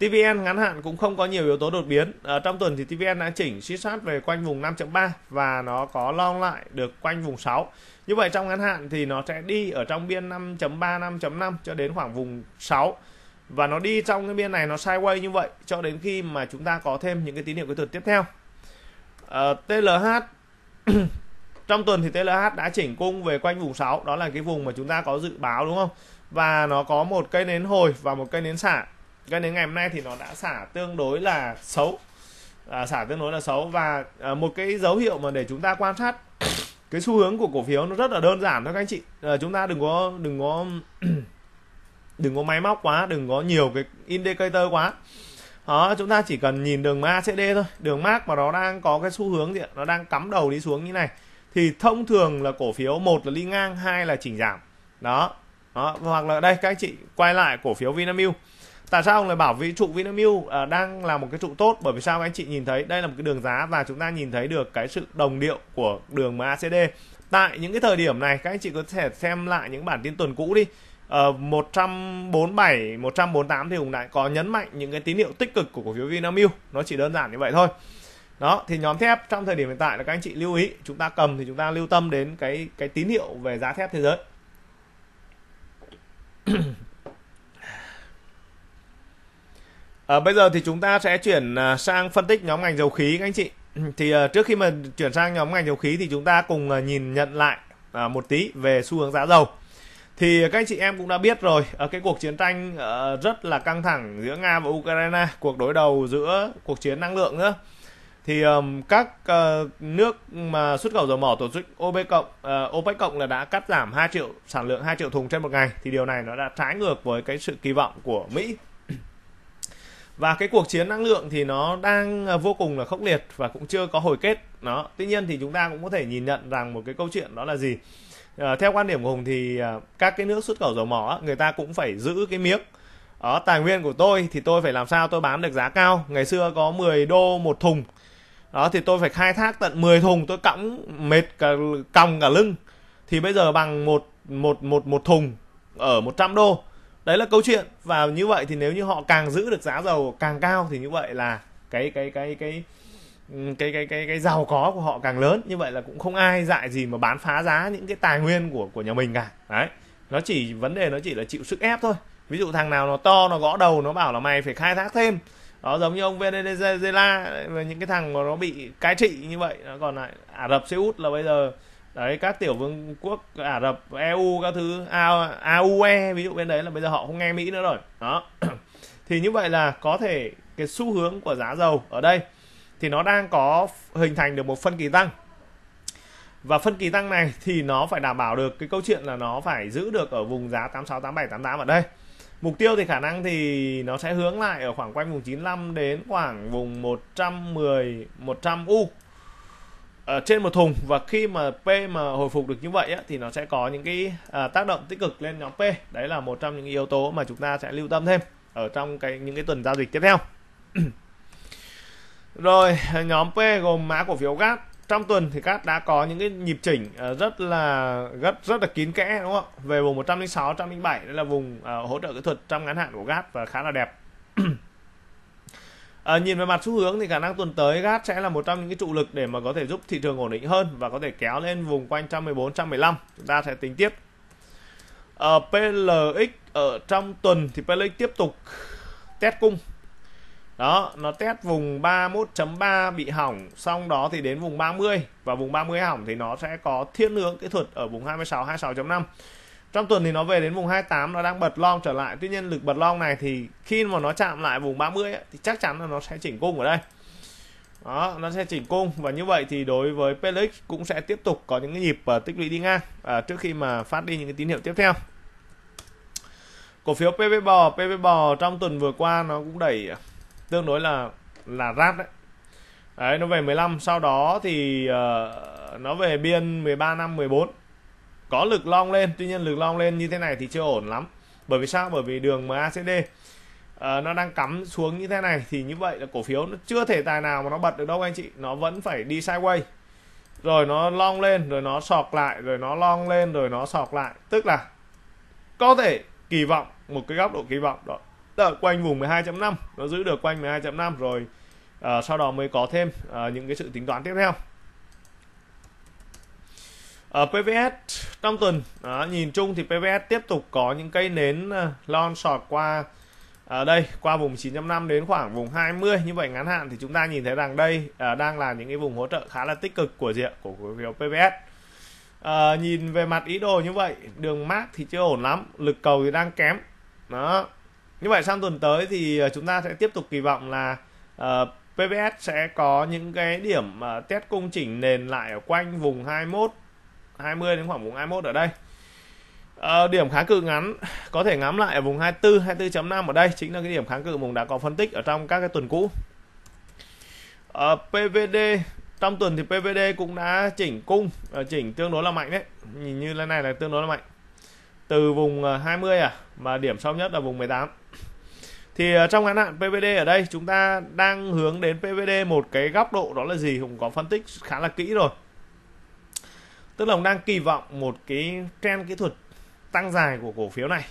TVN ngắn hạn cũng không có nhiều yếu tố đột biến. Ở trong tuần thì TVN đã chỉnh suy sát về quanh vùng 5.3 và nó có long lại được quanh vùng 6. Như vậy trong ngắn hạn thì nó sẽ đi ở trong biên 5.3 5.5 cho đến khoảng vùng 6 và nó đi trong cái biên này nó sideways như vậy cho đến khi mà chúng ta có thêm những cái tín hiệu kỹ thuật tiếp theo. Ờ, à, TLH trong tuần thì TLH đã chỉnh cung về quanh vùng 6 đó là cái vùng mà chúng ta có dự báo đúng không? Và nó có một cây nến hồi và một cây nến xả cho đến ngày hôm nay thì nó đã xả tương đối là xấu. À, xả tương đối là xấu và à, một cái dấu hiệu mà để chúng ta quan sát cái xu hướng của cổ phiếu nó rất là đơn giản thôi các anh chị. À, chúng ta đừng có đừng có đừng có máy móc quá đừng có nhiều cái indicator quá. Đó chúng ta chỉ cần nhìn đường MACD thôi. Đường MAC mà nó đang có cái xu hướng gì nó đang cắm đầu đi xuống như này. Thì thông thường là cổ phiếu một là đi ngang hai là chỉnh giảm. Đó. Đó hoặc là đây các anh chị quay lại cổ phiếu Vinamilk tại sao ông lại bảo ví trụ Vinamilk uh, đang là một cái trụ tốt? Bởi vì sao anh chị nhìn thấy đây là một cái đường giá và chúng ta nhìn thấy được cái sự đồng điệu của đường MACD tại những cái thời điểm này các anh chị có thể xem lại những bản tin tuần cũ đi. Uh, 147 148 thì cũng lại có nhấn mạnh những cái tín hiệu tích cực của cổ phiếu Vinamilk. Nó chỉ đơn giản như vậy thôi. Đó thì nhóm thép trong thời điểm hiện tại là các anh chị lưu ý. Chúng ta cầm thì chúng ta lưu tâm đến cái cái tín hiệu về giá thép thế giới. À, bây giờ thì chúng ta sẽ chuyển à, sang phân tích nhóm ngành dầu khí các anh chị. Ừ, thì uh, trước khi mà chuyển sang nhóm ngành dầu khí thì chúng ta cùng uh, nhìn nhận lại uh, một tí về xu hướng giá dầu. Thì các anh chị em cũng đã biết rồi, ở cái cuộc chiến tranh uh, rất là căng thẳng giữa Nga và Ukraine, cuộc đối đầu giữa cuộc chiến năng lượng nữa. Thì um, các uh, nước mà xuất khẩu dầu mỏ tổ chức OPEC cộng uh, OPEC cộng là đã cắt giảm 2 triệu sản lượng 2 triệu thùng trên một ngày thì điều này nó đã trái ngược với cái sự kỳ vọng của Mỹ và cái cuộc chiến năng lượng thì nó đang ờ, vô cùng là khốc liệt và cũng chưa có hồi kết. Nó tuy nhiên thì chúng ta cũng có thể nhìn nhận rằng một cái câu chuyện đó là gì? À, theo quan điểm của hùng thì à, các cái nước xuất khẩu dầu mỏ người ta cũng phải giữ cái miếng. Đó tài nguyên của tôi thì tôi phải làm sao tôi bán được giá cao. Ngày xưa có 10 đô một thùng. Đó thì tôi phải khai thác tận 10 thùng tôi cõng mệt cả còng cả lưng. Thì bây giờ bằng một một một một thùng ở 100 đô đấy là câu chuyện. Và như vậy thì nếu như họ càng giữ được giá dầu càng cao thì như vậy là cái cái cái cái cái cái cái cái giàu có của họ càng lớn. Như vậy là cũng không ai dại gì mà bán phá giá những cái tài nguyên của của nhà mình cả. Đấy. Nó chỉ, vấn đề nó chỉ là chịu sức ép thôi. Ví dụ thằng nào nó to, nó gõ đầu, nó bảo là mày phải khai thác thêm. Đó, giống như ông Venezuela và những cái thằng mà nó bị cai trị như vậy. Nó còn lại Ả Rập Xê Út là bây giờ đấy, các tiểu vương quốc ả rập eu các thứ aue ví dụ bên đấy là bây giờ họ không nghe mỹ nữa rồi. Đó. Thì như vậy là có thể cái xu hướng của giá dầu ở đây thì nó đang có hình thành được một phân kỳ tăng. Và phân kỳ tăng này thì nó phải đảm bảo được cái câu chuyện là nó phải giữ được ở vùng giá 86 87 88 ở đây. Mục tiêu thì khả năng thì nó sẽ hướng lại ở khoảng quanh vùng 95 đến khoảng vùng 110 100 U ở trên một thùng. Và khi mà P mà hồi phục được như vậy á, thì nó sẽ có những cái à, tác động tích cực lên nhóm P. Đấy là một trong những yếu tố mà chúng ta sẽ lưu tâm thêm ở trong cái những cái tuần giao dịch tiếp theo. Rồi nhóm P gồm mã cổ phiếu GAT trong tuần thì các đã có những cái nhịp chỉnh à, rất là rất rất là kín kẽ đúng không ạ? Về vùng 106 107 đây là vùng uh, hỗ trợ kỹ thuật trong ngắn hạn của GAT và khá là đẹp. À, nhìn về mặt xu hướng thì khả năng tuần tới GAT sẽ là một trong những cái trụ lực để mà có thể giúp thị trường ổn định hơn và có thể kéo lên vùng quanh 114 115 chúng ta sẽ tính tiếp. Ờ, à, PLX ở trong tuần thì PLX tiếp tục test cung. Đó nó test vùng 31.3 bị hỏng xong đó thì đến vùng 30 và vùng 30 hỏng thì nó sẽ có thiên hướng kỹ thuật ở vùng 26 26.5 trong tuần thì nó về đến vùng 28 nó đang bật long trở lại. Tuy nhiên lực bật long này thì khi mà nó chạm lại vùng 30 ấy, thì chắc chắn là nó sẽ chỉnh cung ở đây. Đó nó sẽ chỉnh cung. Và như vậy thì đối với PLX cũng sẽ tiếp tục có những cái nhịp uh, tích lũy đi ngang uh, trước khi mà phát đi những cái tín hiệu tiếp theo. Cổ phiếu PV bò PV bò trong tuần vừa qua nó cũng đẩy tương đối là là rát đấy. Đấy nó về 15 sau đó thì uh, nó về biên 13 năm 14 có lực long lên tuy nhiên lực long lên như thế này thì chưa ổn lắm. Bởi vì sao? Bởi vì đường MACD uh, ờ, nó đang cắm xuống như thế này thì như vậy là cổ phiếu nó chưa thể tài nào mà nó bật được đâu anh chị. Nó vẫn phải đi sideways. Rồi nó long lên rồi nó sọt lại rồi nó long lên rồi nó sọt lại. Tức là có thể kỳ vọng một cái góc độ kỳ vọng đó. Là quanh vùng 12.5 nó giữ được quanh 12.5 rồi uh, sau đó mới có thêm uh, những cái sự tính toán tiếp theo. Ờ, ở PVS trong tuần. Đó, nhìn chung thì PVS tiếp tục có những cây nến ờ, lon sọt qua ở đây qua vùng 9.5 đến khoảng vùng 20 như vậy ngắn hạn thì chúng ta nhìn thấy rằng đây à, đang là những cái vùng hỗ trợ khá là tích cực của diện của cổ phiếu PVS à, nhìn về mặt ý đồ như vậy đường mát thì chưa ổn lắm lực cầu thì đang kém. Đó. Như vậy sang tuần tới thì chúng ta sẽ tiếp tục kỳ vọng là uh, PVS sẽ có những cái điểm uh, test cung chỉnh nền lại ở quanh vùng 21 20 đến khoảng vùng 21 ở đây. À, điểm kháng cự ngắn có thể ngắm lại ở vùng 24 24.5 ở đây chính là cái điểm kháng cự mình đã có phân tích ở trong các cái tuần cũ. À, ờ, PVD trong tuần thì PVD cũng đã chỉnh cung ờ, chỉnh tương đối là mạnh đấy. Nhìn như thế này là tương đối là mạnh. Từ vùng ờ, 20 à mà điểm sâu nhất là vùng 18 thì trong ngắn hạn PVD ở đây chúng ta đang hướng đến PVD một cái góc độ đó là gì cũng có phân tích khá là kỹ rồi tức là ông đang kỳ vọng một cái trend kỹ thuật tăng dài của cổ phiếu này.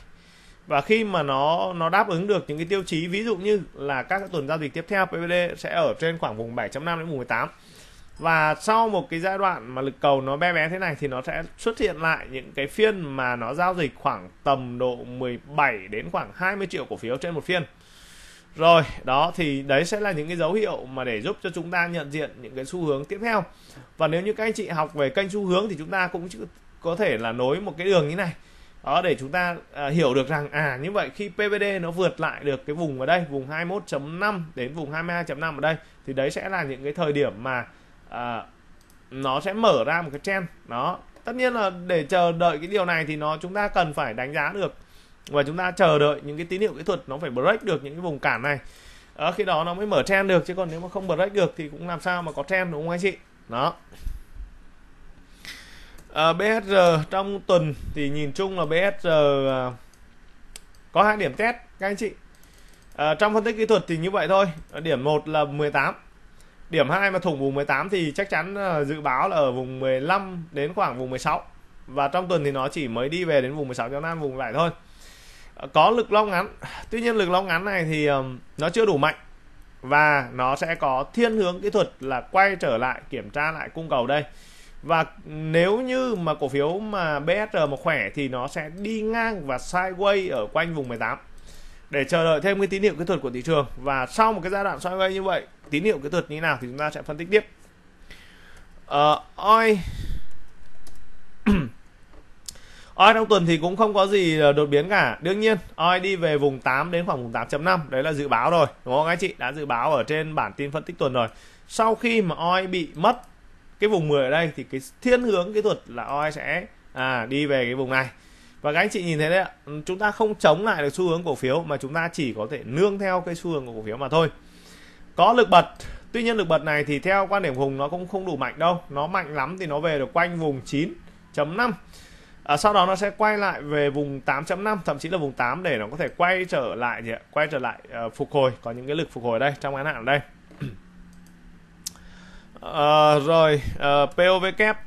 Và khi mà nó nó đáp ứng được những cái tiêu chí, ví dụ như là các tuần giao dịch tiếp theo PVD sẽ ở trên khoảng vùng 7.5 đến vùng 18 và sau một cái giai đoạn mà lực cầu nó bé bé thế này thì nó sẽ xuất hiện lại những cái phiên mà nó giao dịch khoảng tầm độ 17 đến khoảng 20 triệu cổ phiếu trên một phiên rồi, đó thì đấy sẽ là những cái dấu hiệu mà để giúp cho chúng ta nhận diện những cái xu hướng tiếp theo. Và nếu như các anh chị học về kênh xu hướng thì chúng ta cũng có thể là nối một cái đường như này. Đó để chúng ta à, hiểu được rằng à như vậy khi PVD nó vượt lại được cái vùng ở đây, vùng 21.5 đến vùng 22.5 ở đây thì đấy sẽ là những cái thời điểm mà à, nó sẽ mở ra một cái trend. Đó. Tất nhiên là để chờ đợi cái điều này thì nó chúng ta cần phải đánh giá được và chúng ta chờ đợi những cái tín hiệu kỹ thuật nó phải break được những cái vùng cản này. Ở khi đó nó mới mở trend được chứ còn nếu mà không break được thì cũng làm sao mà có trend đúng không anh chị? Đó. Ờ, à, BSR trong tuần thì nhìn chung là BSR à, có hai điểm test các anh chị. À, trong phân tích kỹ thuật thì như vậy thôi. Điểm 1 là 18 điểm 2 mà thủng vùng 18 thì chắc chắn dự báo là ở vùng 15 đến khoảng vùng 16 và trong tuần thì nó chỉ mới đi về đến vùng 16.5 vùng lại thôi có lực long ngắn. Tuy nhiên lực long ngắn này thì um, nó chưa đủ mạnh. Và nó sẽ có thiên hướng kỹ thuật là quay trở lại kiểm tra lại cung cầu đây. Và nếu như mà cổ phiếu mà BSR mà khỏe thì nó sẽ đi ngang và sideways ở quanh vùng 18 để chờ đợi thêm cái tín hiệu kỹ thuật của thị trường. Và sau một cái giai đoạn sideways như vậy tín hiệu kỹ thuật như nào thì chúng ta sẽ phân tích tiếp. Uh, oi. OI trong tuần thì cũng không có gì ờ, đột biến cả. Đương nhiên OI đi về vùng 8 đến khoảng vùng 8.5 đấy là dự báo rồi đúng không anh chị? Đã dự báo ở trên bản tin phân tích tuần rồi. Sau khi mà OI bị mất cái vùng 10 ở đây thì cái thiên hướng kỹ thuật là OI sẽ à, đi về cái vùng này. Và các anh chị nhìn thấy đấy ạ chúng ta không chống lại được xu hướng cổ phiếu mà chúng ta chỉ có thể nương theo cái xu hướng của cổ phiếu mà thôi. Có lực bật. Tuy nhiên lực bật này thì theo quan điểm hùng nó cũng không đủ mạnh đâu. Nó mạnh lắm thì nó về được quanh vùng 9.5 à, sau đó nó sẽ quay lại về vùng 8.5 thậm chí là vùng 8 để nó có thể quay trở lại gì ạ? quay trở lại uh, phục hồi có những cái lực phục hồi đây trong ngắn hạn ở đây. Uh, rồi ờ, uh, POV kép.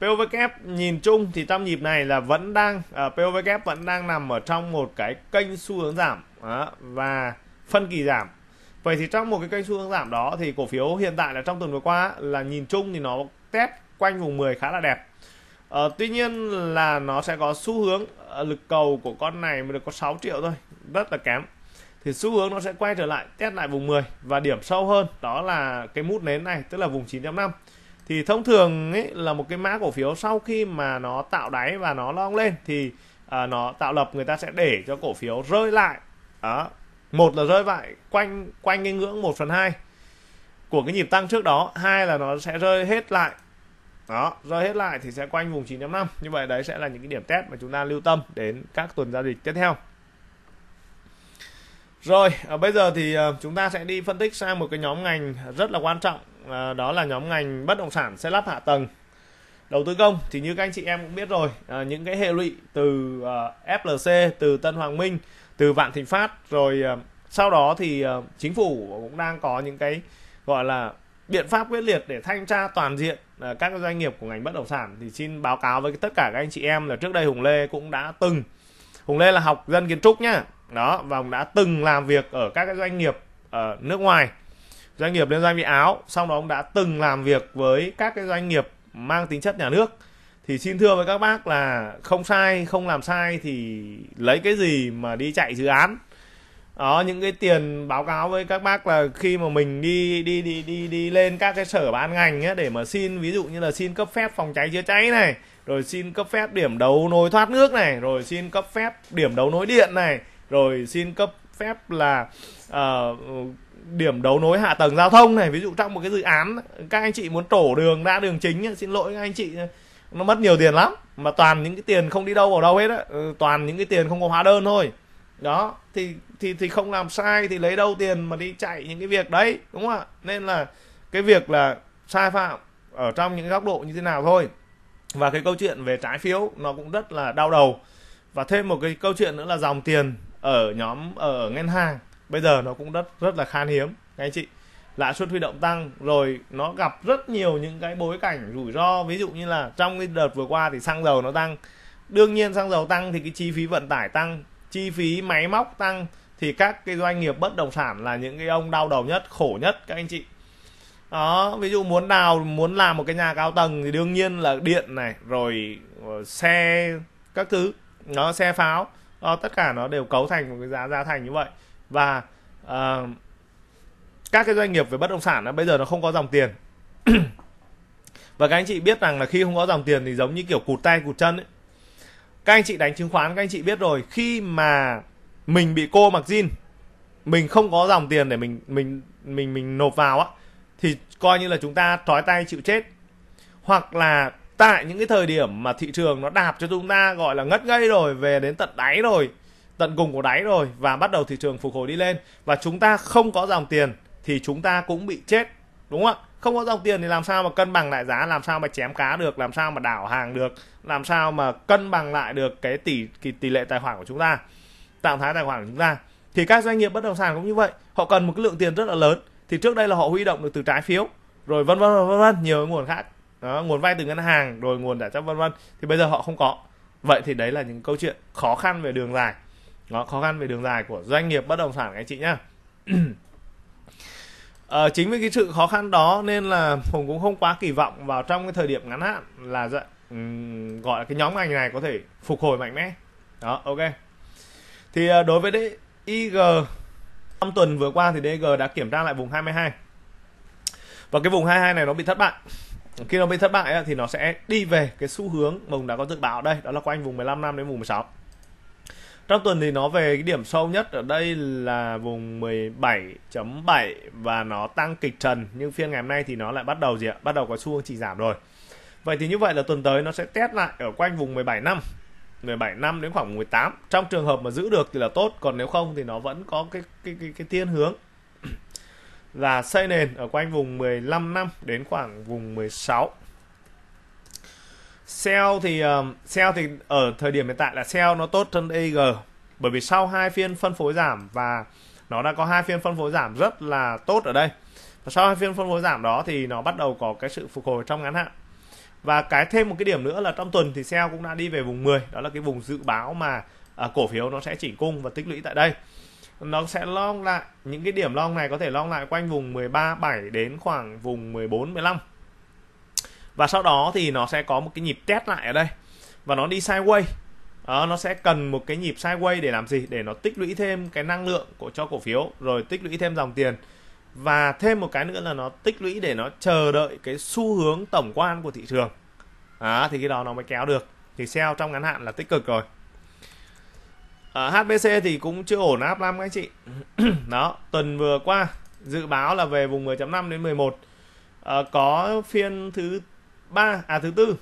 POV kép nhìn chung thì trong nhịp này là vẫn đang uh, POV kép vẫn đang nằm ở trong một cái kênh xu hướng giảm. Uh, và phân kỳ giảm. Vậy thì trong một cái kênh xu hướng giảm đó thì cổ phiếu hiện tại là trong tuần vừa qua là nhìn chung thì nó test quanh vùng 10 khá là đẹp uh, tuy nhiên là nó sẽ có xu hướng ờ, lực cầu của con này mới được có 6 triệu thôi. Rất là kém. Thì xu hướng nó sẽ quay trở lại test lại vùng 10 và điểm sâu hơn. Đó là cái mút nến này tức là vùng 9.5 thì thông thường ấy là một cái mã cổ phiếu sau khi mà nó tạo đáy và nó long lên thì à, nó tạo lập người ta sẽ để cho cổ phiếu rơi lại. Đó. Một là rơi lại quanh quanh cái ngưỡng 1 phần 2 của cái nhịp tăng trước đó. Hai là nó sẽ rơi hết lại đó. Rồi hết lại thì sẽ quanh vùng 9.5 như vậy đấy sẽ là những cái điểm test mà chúng ta lưu tâm đến các tuần giao dịch tiếp theo. Rồi à, bây giờ thì à, chúng ta sẽ đi phân tích sang một cái nhóm ngành rất là quan trọng à, đó là nhóm ngành bất động sản xây lắp hạ tầng. Đầu tư công thì như các anh chị em cũng biết rồi à, những cái hệ lụy từ à, FLC từ Tân Hoàng Minh từ Vạn Thịnh Phát rồi à, sau đó thì à, chính phủ cũng đang có những cái gọi là biện pháp quyết liệt để thanh tra toàn diện Ờ, các doanh nghiệp của ngành bất động sản thì xin báo cáo với tất cả các anh chị em là trước đây Hùng Lê cũng đã từng. Hùng Lê là học dân kiến trúc nhá. Đó, và ông đã từng làm việc ở các cái doanh nghiệp ở nước ngoài. Doanh nghiệp liên doanh với áo xong đó ông đã từng làm việc với các cái doanh nghiệp mang tính chất nhà nước. Thì xin thưa với các bác là không sai, không làm sai thì lấy cái gì mà đi chạy dự án? Đó những cái tiền báo cáo với các bác là khi mà mình đi đi đi đi đi lên các cái sở ban ngành ấy để mà xin ví dụ như là xin cấp phép phòng cháy chữa cháy này rồi xin cấp phép điểm đấu nối thoát nước này rồi xin cấp phép điểm đấu nối điện này rồi xin cấp phép là uh, điểm đấu nối hạ tầng giao thông này. Ví dụ trong một cái dự án các anh chị muốn trổ đường ra đường chính xin lỗi các anh chị nó mất nhiều tiền lắm. Mà toàn những cái tiền không đi đâu vào đâu hết á ừ, toàn những cái tiền không có hóa đơn thôi đó, thì thì thì không làm sai thì lấy đâu tiền mà đi chạy những cái việc đấy, đúng không ạ? Nên là cái việc là sai phạm ở trong những góc độ như thế nào thôi. Và cái câu chuyện về trái phiếu nó cũng rất là đau đầu. Và thêm một cái câu chuyện nữa là dòng tiền ở nhóm, ở ngân hàng, bây giờ nó cũng rất rất là khan hiếm, các anh chị. Lãi suất huy động tăng, rồi nó gặp rất nhiều những cái bối cảnh rủi ro. Ví dụ như là trong cái đợt vừa qua thì xăng dầu nó tăng. Đương nhiên xăng dầu tăng thì cái chi phí vận tải tăng chi phí máy móc tăng thì các cái doanh nghiệp bất động sản là những cái ông đau đầu nhất khổ nhất các anh chị. Đó ví dụ muốn đào muốn làm một cái nhà cao tầng thì đương nhiên là điện này rồi ờ, xe các thứ nó xe pháo đó, tất cả nó đều cấu thành một cái giá giá thành như vậy. Và uh, các cái doanh nghiệp về bất động sản đó, bây giờ nó không có dòng tiền. Và các anh chị biết rằng là khi không có dòng tiền thì giống như kiểu cụt tay cụt chân ấy các anh chị đánh chứng khoán, các anh chị biết rồi, khi mà mình bị cô mặc zin mình không có dòng tiền để mình mình mình mình nộp vào á, thì coi như là chúng ta trói tay chịu chết. Hoặc là tại những cái thời điểm mà thị trường nó đạp cho chúng ta gọi là ngất ngây rồi, về đến tận đáy rồi, tận cùng của đáy rồi, và bắt đầu thị trường phục hồi đi lên, và chúng ta không có dòng tiền thì chúng ta cũng bị chết, đúng không ạ? Không có dòng tiền thì làm sao mà cân bằng lại giá làm sao mà chém cá được làm sao mà đảo hàng được làm sao mà cân bằng lại được cái tỷ cái tỷ lệ tài khoản của chúng ta trạng thái tài khoản của chúng ta. Thì các doanh nghiệp bất động sản cũng như vậy họ cần một cái lượng tiền rất là lớn. Thì trước đây là họ huy động được từ trái phiếu rồi vân vân vân vân nhiều nguồn khác. Đó, nguồn vay từ ngân hàng rồi nguồn trả chấp vân vân. Thì bây giờ họ không có. Vậy thì đấy là những câu chuyện khó khăn về đường dài. Đó, khó khăn về đường dài của doanh nghiệp bất động sản các anh chị nhá. Ờ, chính vì cái sự khó khăn đó nên là hùng cũng không quá kỳ vọng vào trong cái thời điểm ngắn hạn là dạ, um, gọi là cái nhóm ngành này có thể phục hồi mạnh mẽ. Đó ok. Thì uh, đối với đấy IG trong tuần vừa qua thì DG đã kiểm tra lại vùng 22 và cái vùng 22 này nó bị thất bại. Khi nó bị thất bại thì nó sẽ đi về cái xu hướng mà đã có dự báo. Đây đó là quanh vùng 15 năm đến vùng 16 trong tuần thì nó về cái điểm sâu nhất ở đây là vùng 17.7 và nó tăng kịch trần nhưng phiên ngày hôm nay thì nó lại bắt đầu gì ạ? Bắt đầu có xu hướng chỉ giảm rồi. Vậy thì như vậy là tuần tới nó sẽ test lại ở quanh vùng 17 năm 17 năm đến khoảng 18 trong trường hợp mà giữ được thì là tốt còn nếu không thì nó vẫn có cái cái cái, cái thiên hướng. Là xây nền ở quanh vùng 15 năm đến khoảng vùng 16 sell thì um, sell thì ở thời điểm hiện tại là sell nó tốt hơn AG bởi vì sau hai phiên phân phối giảm và nó đã có hai phiên phân phối giảm rất là tốt ở đây. Và sau hai phiên phân phối giảm đó thì nó bắt đầu có cái sự phục hồi trong ngắn hạn. Và cái thêm một cái điểm nữa là trong tuần thì sell cũng đã đi về vùng 10 đó là cái vùng dự báo mà à, cổ phiếu nó sẽ chỉnh cung và tích lũy tại đây. Nó sẽ long lại những cái điểm long này có thể long lại quanh vùng 13 7 đến khoảng vùng 14 15 và sau đó thì nó sẽ có một cái nhịp test lại ở đây. Và nó đi sideways. Đó, nó sẽ cần một cái nhịp sideways để làm gì? Để nó tích lũy thêm cái năng lượng của cho cổ phiếu rồi tích lũy thêm dòng tiền. Và thêm một cái nữa là nó tích lũy để nó chờ đợi cái xu hướng tổng quan của thị trường. À, thì cái đó nó mới kéo được. Thì sell trong ngắn hạn là tích cực rồi. Ờ, ở HBC thì cũng chưa ổn áp lắm các anh chị. Đó tuần vừa qua dự báo là về vùng 10.5 đến 11 à, ờ, có phiên thứ ba à thứ tư.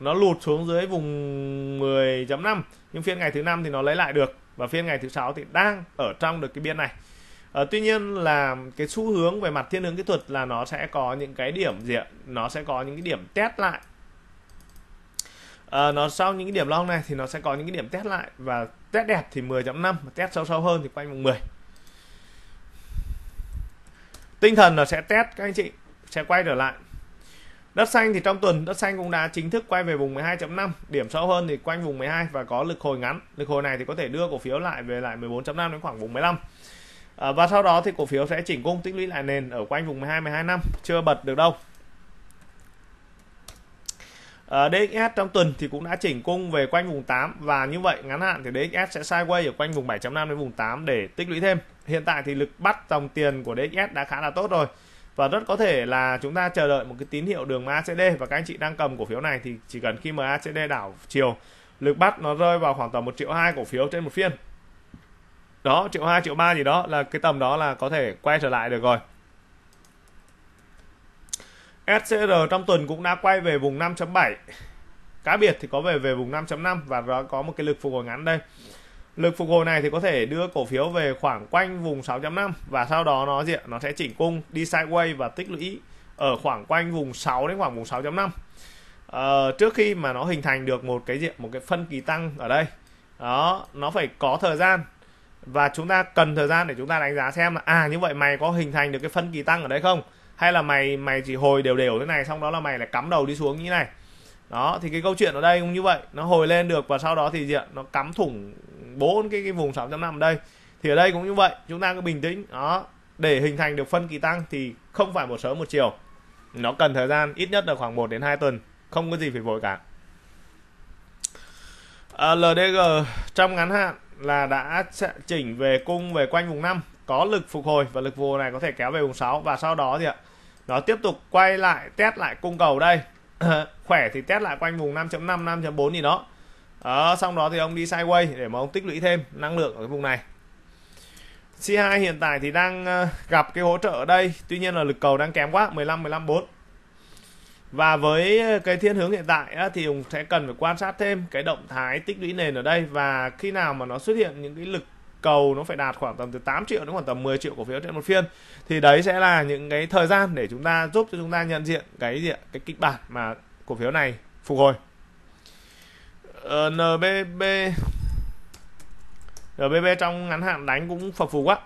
Nó lụt xuống dưới vùng 10.5 nhưng phiên ngày thứ năm thì nó lấy lại được. Và phiên ngày thứ sáu thì đang ở trong được cái biên này. À, tuy nhiên là cái xu hướng về mặt thiên hướng kỹ thuật là nó sẽ có những cái điểm gì ạ? Nó sẽ có những cái điểm test lại. À, nó sau những cái điểm long này thì nó sẽ có những cái điểm test lại. Và test đẹp thì 10.5 test sâu sâu hơn thì quanh vùng 10 tinh thần là sẽ test các anh chị sẽ quay trở lại. Đất xanh thì trong tuần đất xanh cũng đã chính thức quay về vùng 12.5, điểm sâu hơn thì quanh vùng 12 và có lực hồi ngắn. Lực hồi này thì có thể đưa cổ phiếu lại về lại 14.5 đến khoảng vùng 15. À, và sau đó thì cổ phiếu sẽ chỉnh cung tích lũy lại nền ở quanh vùng 12 12 năm, chưa bật được đâu. À, DXS trong tuần thì cũng đã chỉnh cung về quanh vùng 8 và như vậy ngắn hạn thì DXS sẽ sideways ở quanh vùng 7.5 đến vùng 8 để tích lũy thêm. Hiện tại thì lực bắt dòng tiền của DXS đã khá là tốt rồi và rất có thể là chúng ta chờ đợi một cái tín hiệu đường MACD và các anh chị đang cầm cổ phiếu này thì chỉ cần khi MACD đảo chiều, lực bắt nó rơi vào khoảng tầm một triệu hai cổ phiếu trên một phiên. Đó, triệu hai, triệu ba gì đó là cái tầm đó là có thể quay trở lại được rồi. SCR trong tuần cũng đã quay về vùng 5.7 cá biệt thì có về về vùng 5.5 và nó có một cái lực phục hồi ngắn đây lực phục hồi này thì có thể đưa cổ phiếu về khoảng quanh vùng 6.5 và sau đó nó diện nó sẽ chỉnh cung đi sideways và tích lũy ở khoảng quanh vùng 6 đến khoảng vùng 6.5 ờ, trước khi mà nó hình thành được một cái diện một cái phân kỳ tăng ở đây. Đó nó phải có thời gian. Và chúng ta cần thời gian để chúng ta đánh giá xem là à như vậy mày có hình thành được cái phân kỳ tăng ở đây không? Hay là mày mày chỉ hồi đều đều thế này xong đó là mày lại cắm đầu đi xuống như thế này. Đó thì cái câu chuyện ở đây cũng như vậy. Nó hồi lên được và sau đó thì diện nó cắm thủng bốn cái cái vùng 6.5 đây. Thì ở đây cũng như vậy chúng ta cứ bình tĩnh đó. Để hình thành được phân kỳ tăng thì không phải một sớm một chiều. Nó cần thời gian ít nhất là khoảng 1 đến 2 tuần không có gì phải vội cả. À, LDG trong ngắn hạn là đã chỉnh về cung về quanh vùng 5 có lực phục hồi và lực vô này có thể kéo về vùng 6 và sau đó thì ạ nó tiếp tục quay lại test lại cung cầu đây. Khỏe thì test lại quanh vùng 5.5 5.4 gì đó đó, xong đó thì ông đi sideways để mà ông tích lũy thêm năng lượng ở cái vùng này. C2 hiện tại thì đang ờ, gặp cái hỗ trợ ở đây. Tuy nhiên là lực cầu đang kém quá 15 15 4 và với cái thiên hướng hiện tại á, thì ông sẽ cần phải quan sát thêm cái động thái tích lũy nền ở đây. Và khi nào mà nó xuất hiện những cái lực cầu nó phải đạt khoảng tầm từ 8 triệu đến khoảng tầm 10 triệu cổ phiếu trên một phiên thì đấy sẽ là những cái thời gian để chúng ta giúp cho chúng ta nhận diện cái gì cái kịch bản mà cổ phiếu này phục hồi. Ờ, uh, NBB NBB trong ngắn hạn đánh cũng phập phù quá.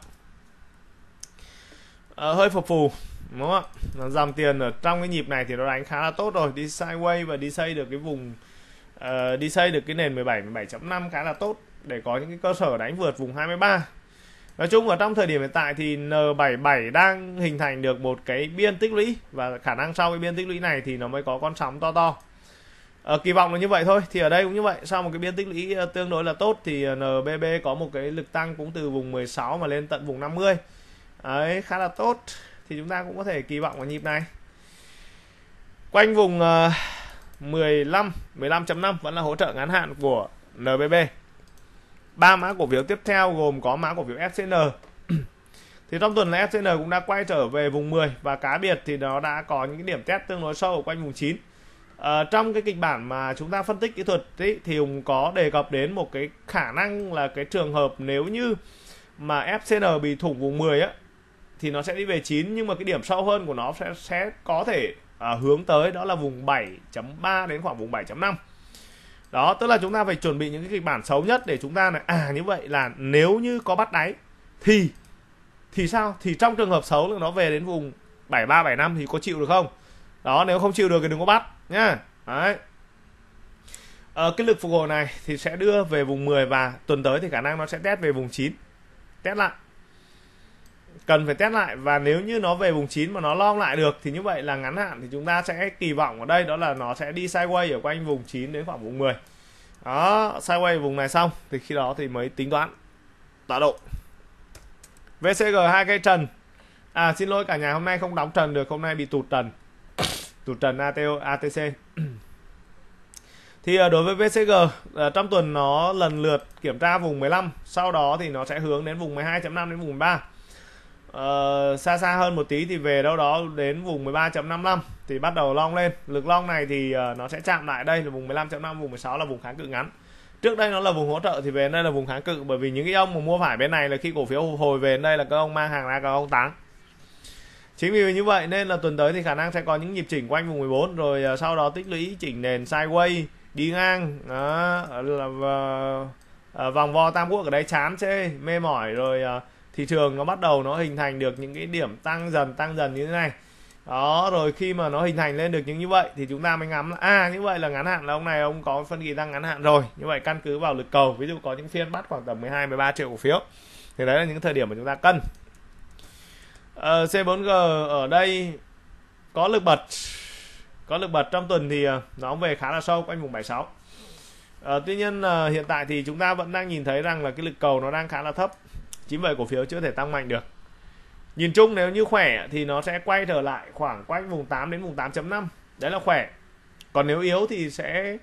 Uh, hơi phập phù đúng không ạ? Dòng tiền ở trong cái nhịp này thì nó đánh khá là tốt rồi. Đi sideways và đi xây được cái vùng uh, đi xây được cái nền 17 17.5 khá là tốt để có những cái cơ sở đánh vượt vùng 23 Nói chung ở trong thời điểm hiện tại thì N77 đang hình thành được một cái biên tích lũy và khả năng sau cái biên tích lũy này thì nó mới có con sóng to to à, kỳ vọng là như vậy thôi. Thì ở đây cũng như vậy. Sau một cái biên tích lũy ờ, tương đối là tốt thì ờ, NBB có một cái lực tăng cũng từ vùng 16 mà lên tận vùng 50 ấy khá là tốt. Thì chúng ta cũng có thể kỳ vọng vào nhịp này. Quanh vùng uh, 15 15.5 vẫn là hỗ trợ ngắn hạn của NBB ba mã cổ phiếu tiếp theo gồm có mã cổ phiếu FCN thì trong tuần là FCN cũng đã quay trở về vùng 10 và cá biệt thì nó đã có những cái điểm test tương đối sâu ở quanh vùng 9 à, trong cái kịch bản mà chúng ta phân tích kỹ thuật ý, thì Hùng có đề cập đến một cái khả năng là cái trường hợp nếu như mà FCN bị thủng vùng 10 á thì nó sẽ đi về 9 nhưng mà cái điểm sâu hơn của nó sẽ sẽ có thể à, hướng tới đó là vùng 7.3 đến khoảng vùng 7.5 đó tức là chúng ta phải chuẩn bị những cái kịch bản xấu nhất để chúng ta này à như vậy là nếu như có bắt đáy thì thì sao? Thì trong trường hợp xấu là nó về đến vùng 73 75 thì có chịu được không? Đó nếu không chịu được thì đừng có bắt nhá đấy. Ờ, cái lực phục hồi này thì sẽ đưa về vùng 10 và tuần tới thì khả năng nó sẽ test về vùng 9 test lại. Cần phải test lại và nếu như nó về vùng 9 mà nó long lại được thì như vậy là ngắn hạn thì chúng ta sẽ kỳ vọng ở đây đó là nó sẽ đi sideways ở quanh vùng 9 đến khoảng vùng 10 đó sideways vùng này xong thì khi đó thì mới tính toán tọa độ. VCG hai cây trần. À xin lỗi cả nhà hôm nay không đóng trần được hôm nay bị tụt trần tụt trần ATO ATC thì ờ, đối với VCG ờ, trong tuần nó lần lượt kiểm tra vùng 15 sau đó thì nó sẽ hướng đến vùng 12.5 đến vùng 13 Ờ, xa xa hơn một tí thì về đâu đó đến vùng 13.55 thì bắt đầu long lên. Lực long này thì uh, nó sẽ chạm lại đây là vùng 15.5 vùng 16 là vùng kháng cự ngắn. Trước đây nó là vùng hỗ trợ thì về đây là vùng kháng cự bởi vì những cái ông mà mua phải bên này là khi cổ phiếu hồi về đây là các ông mang hàng ra các ông táng chính vì như vậy nên là tuần tới thì khả năng sẽ có những nhịp chỉnh quanh vùng 14 rồi à, sau đó tích lũy chỉnh nền sideways đi ngang đó, là à, à, vòng vo tam quốc ở đây chán chê mê mỏi. Rồi à, thị trường nó bắt đầu nó hình thành được những cái điểm tăng dần tăng dần như thế này. Đó rồi khi mà nó hình thành lên được những như vậy thì chúng ta mới ngắm là à như vậy là ngắn hạn là ông này ông có phân kỳ tăng ngắn hạn rồi. Như vậy căn cứ vào lực cầu ví dụ có những phiên bắt khoảng tầm 12 13 triệu cổ phiếu. Thì đấy là những thời điểm mà chúng ta cân Ờ, C4G ở đây có lực bật có lực bật trong tuần thì ờ, nó về khá là sâu quanh vùng 76 à, ờ, tuy nhiên à, hiện tại thì chúng ta vẫn đang nhìn thấy rằng là cái lực cầu nó đang khá là thấp chính vậy cổ phiếu chưa thể tăng mạnh được. Nhìn chung nếu như khỏe thì nó sẽ quay trở lại khoảng quanh vùng 8 đến vùng 8.5 đấy là khỏe. Còn nếu yếu thì sẽ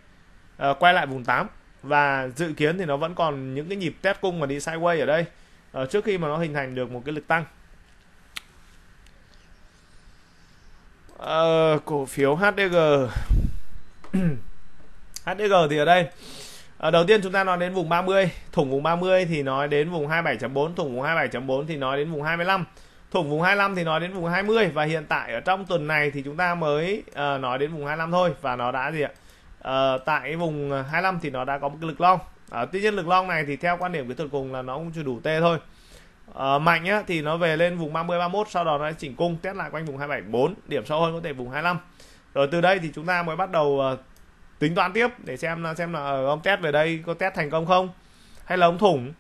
uh, quay lại vùng 8 và dự kiến thì nó vẫn còn những cái nhịp test cung mà đi sideways ở đây uh, trước khi mà nó hình thành được một cái lực tăng. Uh, cổ phiếu HDG HDG thì ở đây À, đầu tiên chúng ta nói đến vùng 30, thủng vùng 30 thì nói đến vùng 27.4, thủng vùng 27.4 thì nói đến vùng 25. Thủng vùng 25 thì nói đến vùng 20 và hiện tại ở trong tuần này thì chúng ta mới uh, nói đến vùng 25 thôi và nó đã gì ạ? Uh, tại vùng 25 thì nó đã có một cái lực long. Uh, tuy nhiên lực long này thì theo quan điểm kỹ thuật cùng là nó cũng chưa đủ tê thôi. Uh, mạnh á, thì nó về lên vùng 30 31 sau đó nó chỉnh cung test lại quanh vùng 274, điểm sâu hơn có thể vùng 25. Rồi từ đây thì chúng ta mới bắt đầu uh, tính toán tiếp để xem là xem là ờ, ông test về đây có test thành công không hay là ông thủng.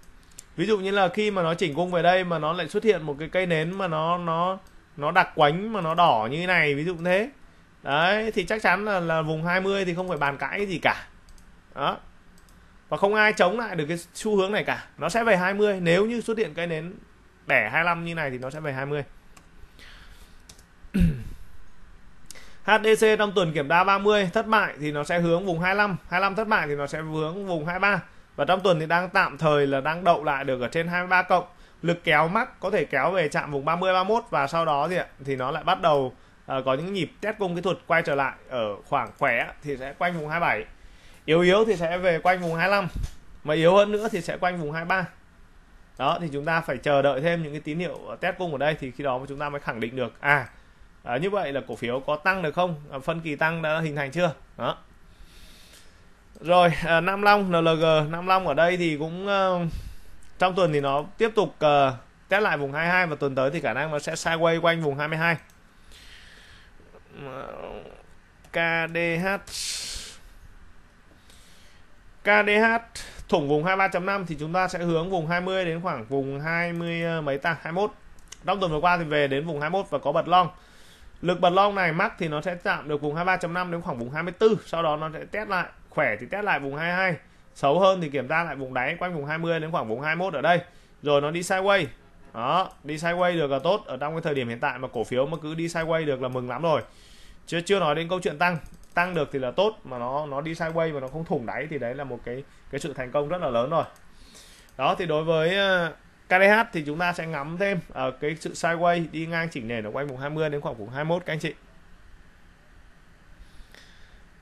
Ví dụ như là khi mà nó chỉnh cung về đây mà nó lại xuất hiện một cái cây nến mà nó nó nó đặc quánh mà nó đỏ như thế này ví dụ thế. Đấy thì chắc chắn là là vùng 20 thì không phải bàn cãi gì cả. Đó. Và không ai chống lại được cái xu hướng này cả. Nó sẽ về 20 nếu như xuất hiện cây nến đẻ 25 như này thì nó sẽ về 20 HDC trong tuần kiểm tra 30 thất bại thì nó sẽ hướng vùng 25 25 thất bại thì nó sẽ hướng vùng 23 và trong tuần thì đang tạm thời là đang đậu lại được ở trên 23 cộng. Lực kéo mắc có thể kéo về chạm vùng 30 31 và sau đó thì thì nó lại bắt đầu uh, có những nhịp test cung kỹ thuật quay trở lại ở khoảng khỏe thì sẽ quanh vùng 27 yếu yếu thì sẽ về quanh vùng 25 mà yếu hơn nữa thì sẽ quanh vùng 23 đó thì chúng ta phải chờ đợi thêm những cái tín hiệu ờ, test cung ở đây thì khi đó chúng ta mới khẳng định được. À à, như vậy là cổ phiếu có tăng được không? À, phân kỳ tăng đã hình thành chưa? Đó. Rồi à, Nam Long NLG Nam Long ở đây thì cũng uh, trong tuần thì nó tiếp tục uh, test lại vùng 22 và tuần tới thì khả năng nó sẽ sideways quanh vùng 22 KDH KDH thủng vùng 23.5 thì chúng ta sẽ hướng vùng 20 đến khoảng vùng 20 ờ, mấy ta? 21 trong tuần vừa qua thì về đến vùng 21 và có bật long. Lực bật long này mắc thì nó sẽ chạm được vùng 23.5 đến khoảng vùng 24 sau đó nó sẽ test lại, khỏe thì test lại vùng 22 xấu hơn thì kiểm tra lại vùng đáy quanh vùng 20 đến khoảng vùng 21 ở đây. Rồi nó đi sideways. Đó, đi sideways được là tốt. Ở trong cái thời điểm hiện tại mà cổ phiếu mà cứ đi sideways được là mừng lắm rồi. Chưa chưa nói đến câu chuyện tăng tăng được thì là tốt mà nó nó đi sideways và nó không thủng đáy thì đấy là một cái cái sự thành công rất là lớn rồi đó thì đối với ờ, KDH thì chúng ta sẽ ngắm thêm ở cái sự sideways đi ngang chỉnh nền ở quanh vùng 20 đến khoảng vùng 21 các anh chị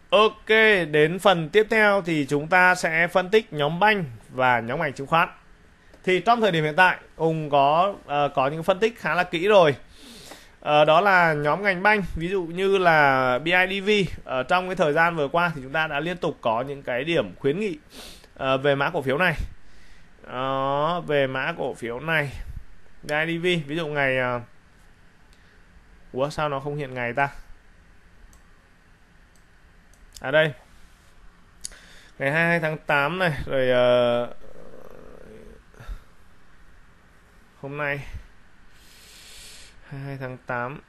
Ok, đến phần tiếp theo thì chúng ta sẽ phân tích nhóm banh và nhóm ngành chứng khoán. Thì trong thời điểm hiện tại, Hùng có uh, có những phân tích khá là kỹ rồi. Uh, đó là nhóm ngành banh, ví dụ như là BIDV ở ờ, trong cái thời gian vừa qua thì chúng ta đã liên tục có những cái điểm khuyến nghị uh, về mã cổ phiếu này. Đó, về mã cổ phiếu này. BIDV, ví dụ ngày uh... Ủa sao nó không hiện ngày ta? à đây ngày 22 tháng 8 này rồi uh, hôm nay 22 tháng 8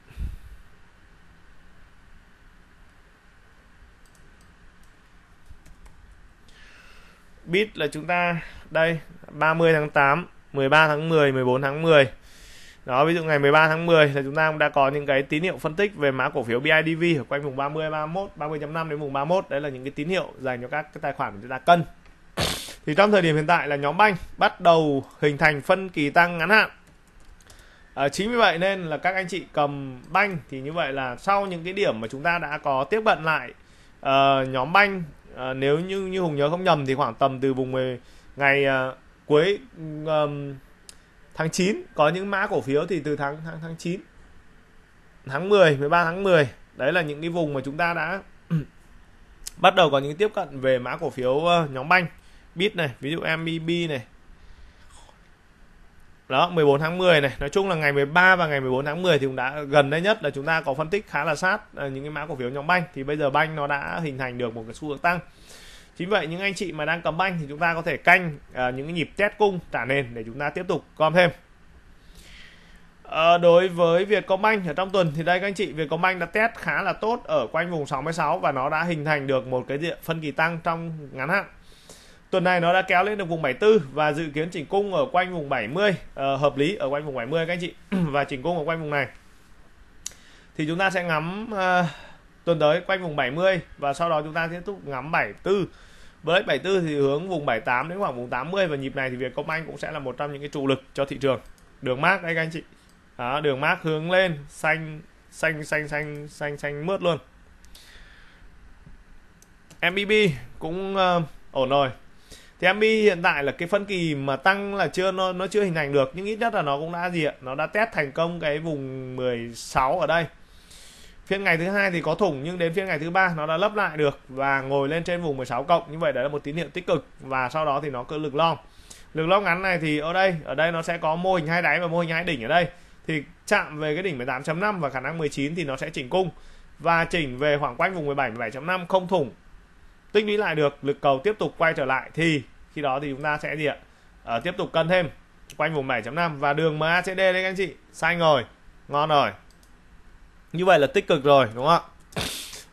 bit là chúng ta, đây 30 tháng 8 13 tháng 10 14 tháng 10 đó, ví dụ ngày 13 tháng 10 là chúng ta cũng đã có những cái tín hiệu phân tích về mã cổ phiếu BIDV ở quanh vùng 30 31 30.5 đến vùng 31 đấy là những cái tín hiệu dành cho các cái tài khoản của chúng ta cân thì trong thời điểm hiện tại là nhóm banh bắt đầu hình thành phân kỳ tăng ngắn hạn à, chính vì vậy nên là các anh chị cầm banh thì như vậy là sau những cái điểm mà chúng ta đã có tiếp cận lại uh, nhóm banh uh, nếu như như hùng nhớ không nhầm thì khoảng tầm từ vùng 10, ngày uh, cuối um, tháng 9 có những mã cổ phiếu thì từ tháng tháng tháng 9 tháng 10 13 tháng 10 đấy là những cái vùng mà chúng ta đã bắt đầu có những tiếp cận về mã cổ phiếu uh, nhóm banh. Bit này ví dụ MBB này đó 14 tháng 10 này. Nói chung là ngày 13 và ngày 14 tháng 10 thì cũng đã gần đây nhất là chúng ta có phân tích khá là sát à, những cái mã cổ phiếu nhóm banh. Thì bây giờ banh nó đã hình thành được một cái xu hướng tăng. Chính vậy những anh chị mà đang cầm banh thì chúng ta có thể canh uh, những cái nhịp test cung trả nền để chúng ta tiếp tục gom thêm. À, đối với Vietcombank ở trong tuần thì đây các anh chị Vietcombank đã test khá là tốt ở quanh vùng 66 và nó đã hình thành được một cái diện phân kỳ tăng trong ngắn hạn. Tuần này nó đã kéo lên được vùng 74 và dự kiến chỉnh cung ở quanh vùng 70 uh, ờ, hợp lý ở quanh vùng 70 các anh chị và chỉnh cung ở quanh vùng này. Thì chúng ta sẽ ngắm uh, tuần tới quanh vùng 70 và sau đó chúng ta tiếp tục ngắm 74 với 74 thì hướng vùng 78 đến khoảng vùng 80 và nhịp này thì Vietcombank cũng sẽ là một trong những cái trụ lực cho thị trường. Đường mát đây các anh chị. Đó, đường mát hướng lên xanh xanh xanh xanh xanh xanh mướt luôn. MBB cũng uh, ổn rồi thì MB hiện tại là cái phân kỳ mà tăng là chưa, nó nó chưa hình thành được, nhưng ít nhất là nó cũng đã gì ạ? Nó đã test thành công cái vùng 16 ở đây. Phiên ngày thứ hai thì có thủng, nhưng đến phiên ngày thứ ba nó đã lấp lại được và ngồi lên trên vùng 16 cộng. Như vậy đấy là một tín hiệu tích cực và sau đó thì nó cứ lực long. Lực long ngắn này thì ở đây ở đây nó sẽ có mô hình hai đáy và mô hình hai đỉnh ở đây. Thì chạm về cái đỉnh 18.5 và khả năng 19 thì nó sẽ chỉnh cung. Và chỉnh về khoảng quanh vùng 17 17.5 không thủng tích lũy lại được lực cầu tiếp tục quay trở lại thì khi đó thì chúng ta sẽ gì ạ? À, tiếp tục cân thêm quanh vùng 7.5 và đường MACD đấy các anh chị. Xanh rồi ngon rồi. Như vậy là tích cực rồi đúng không ạ?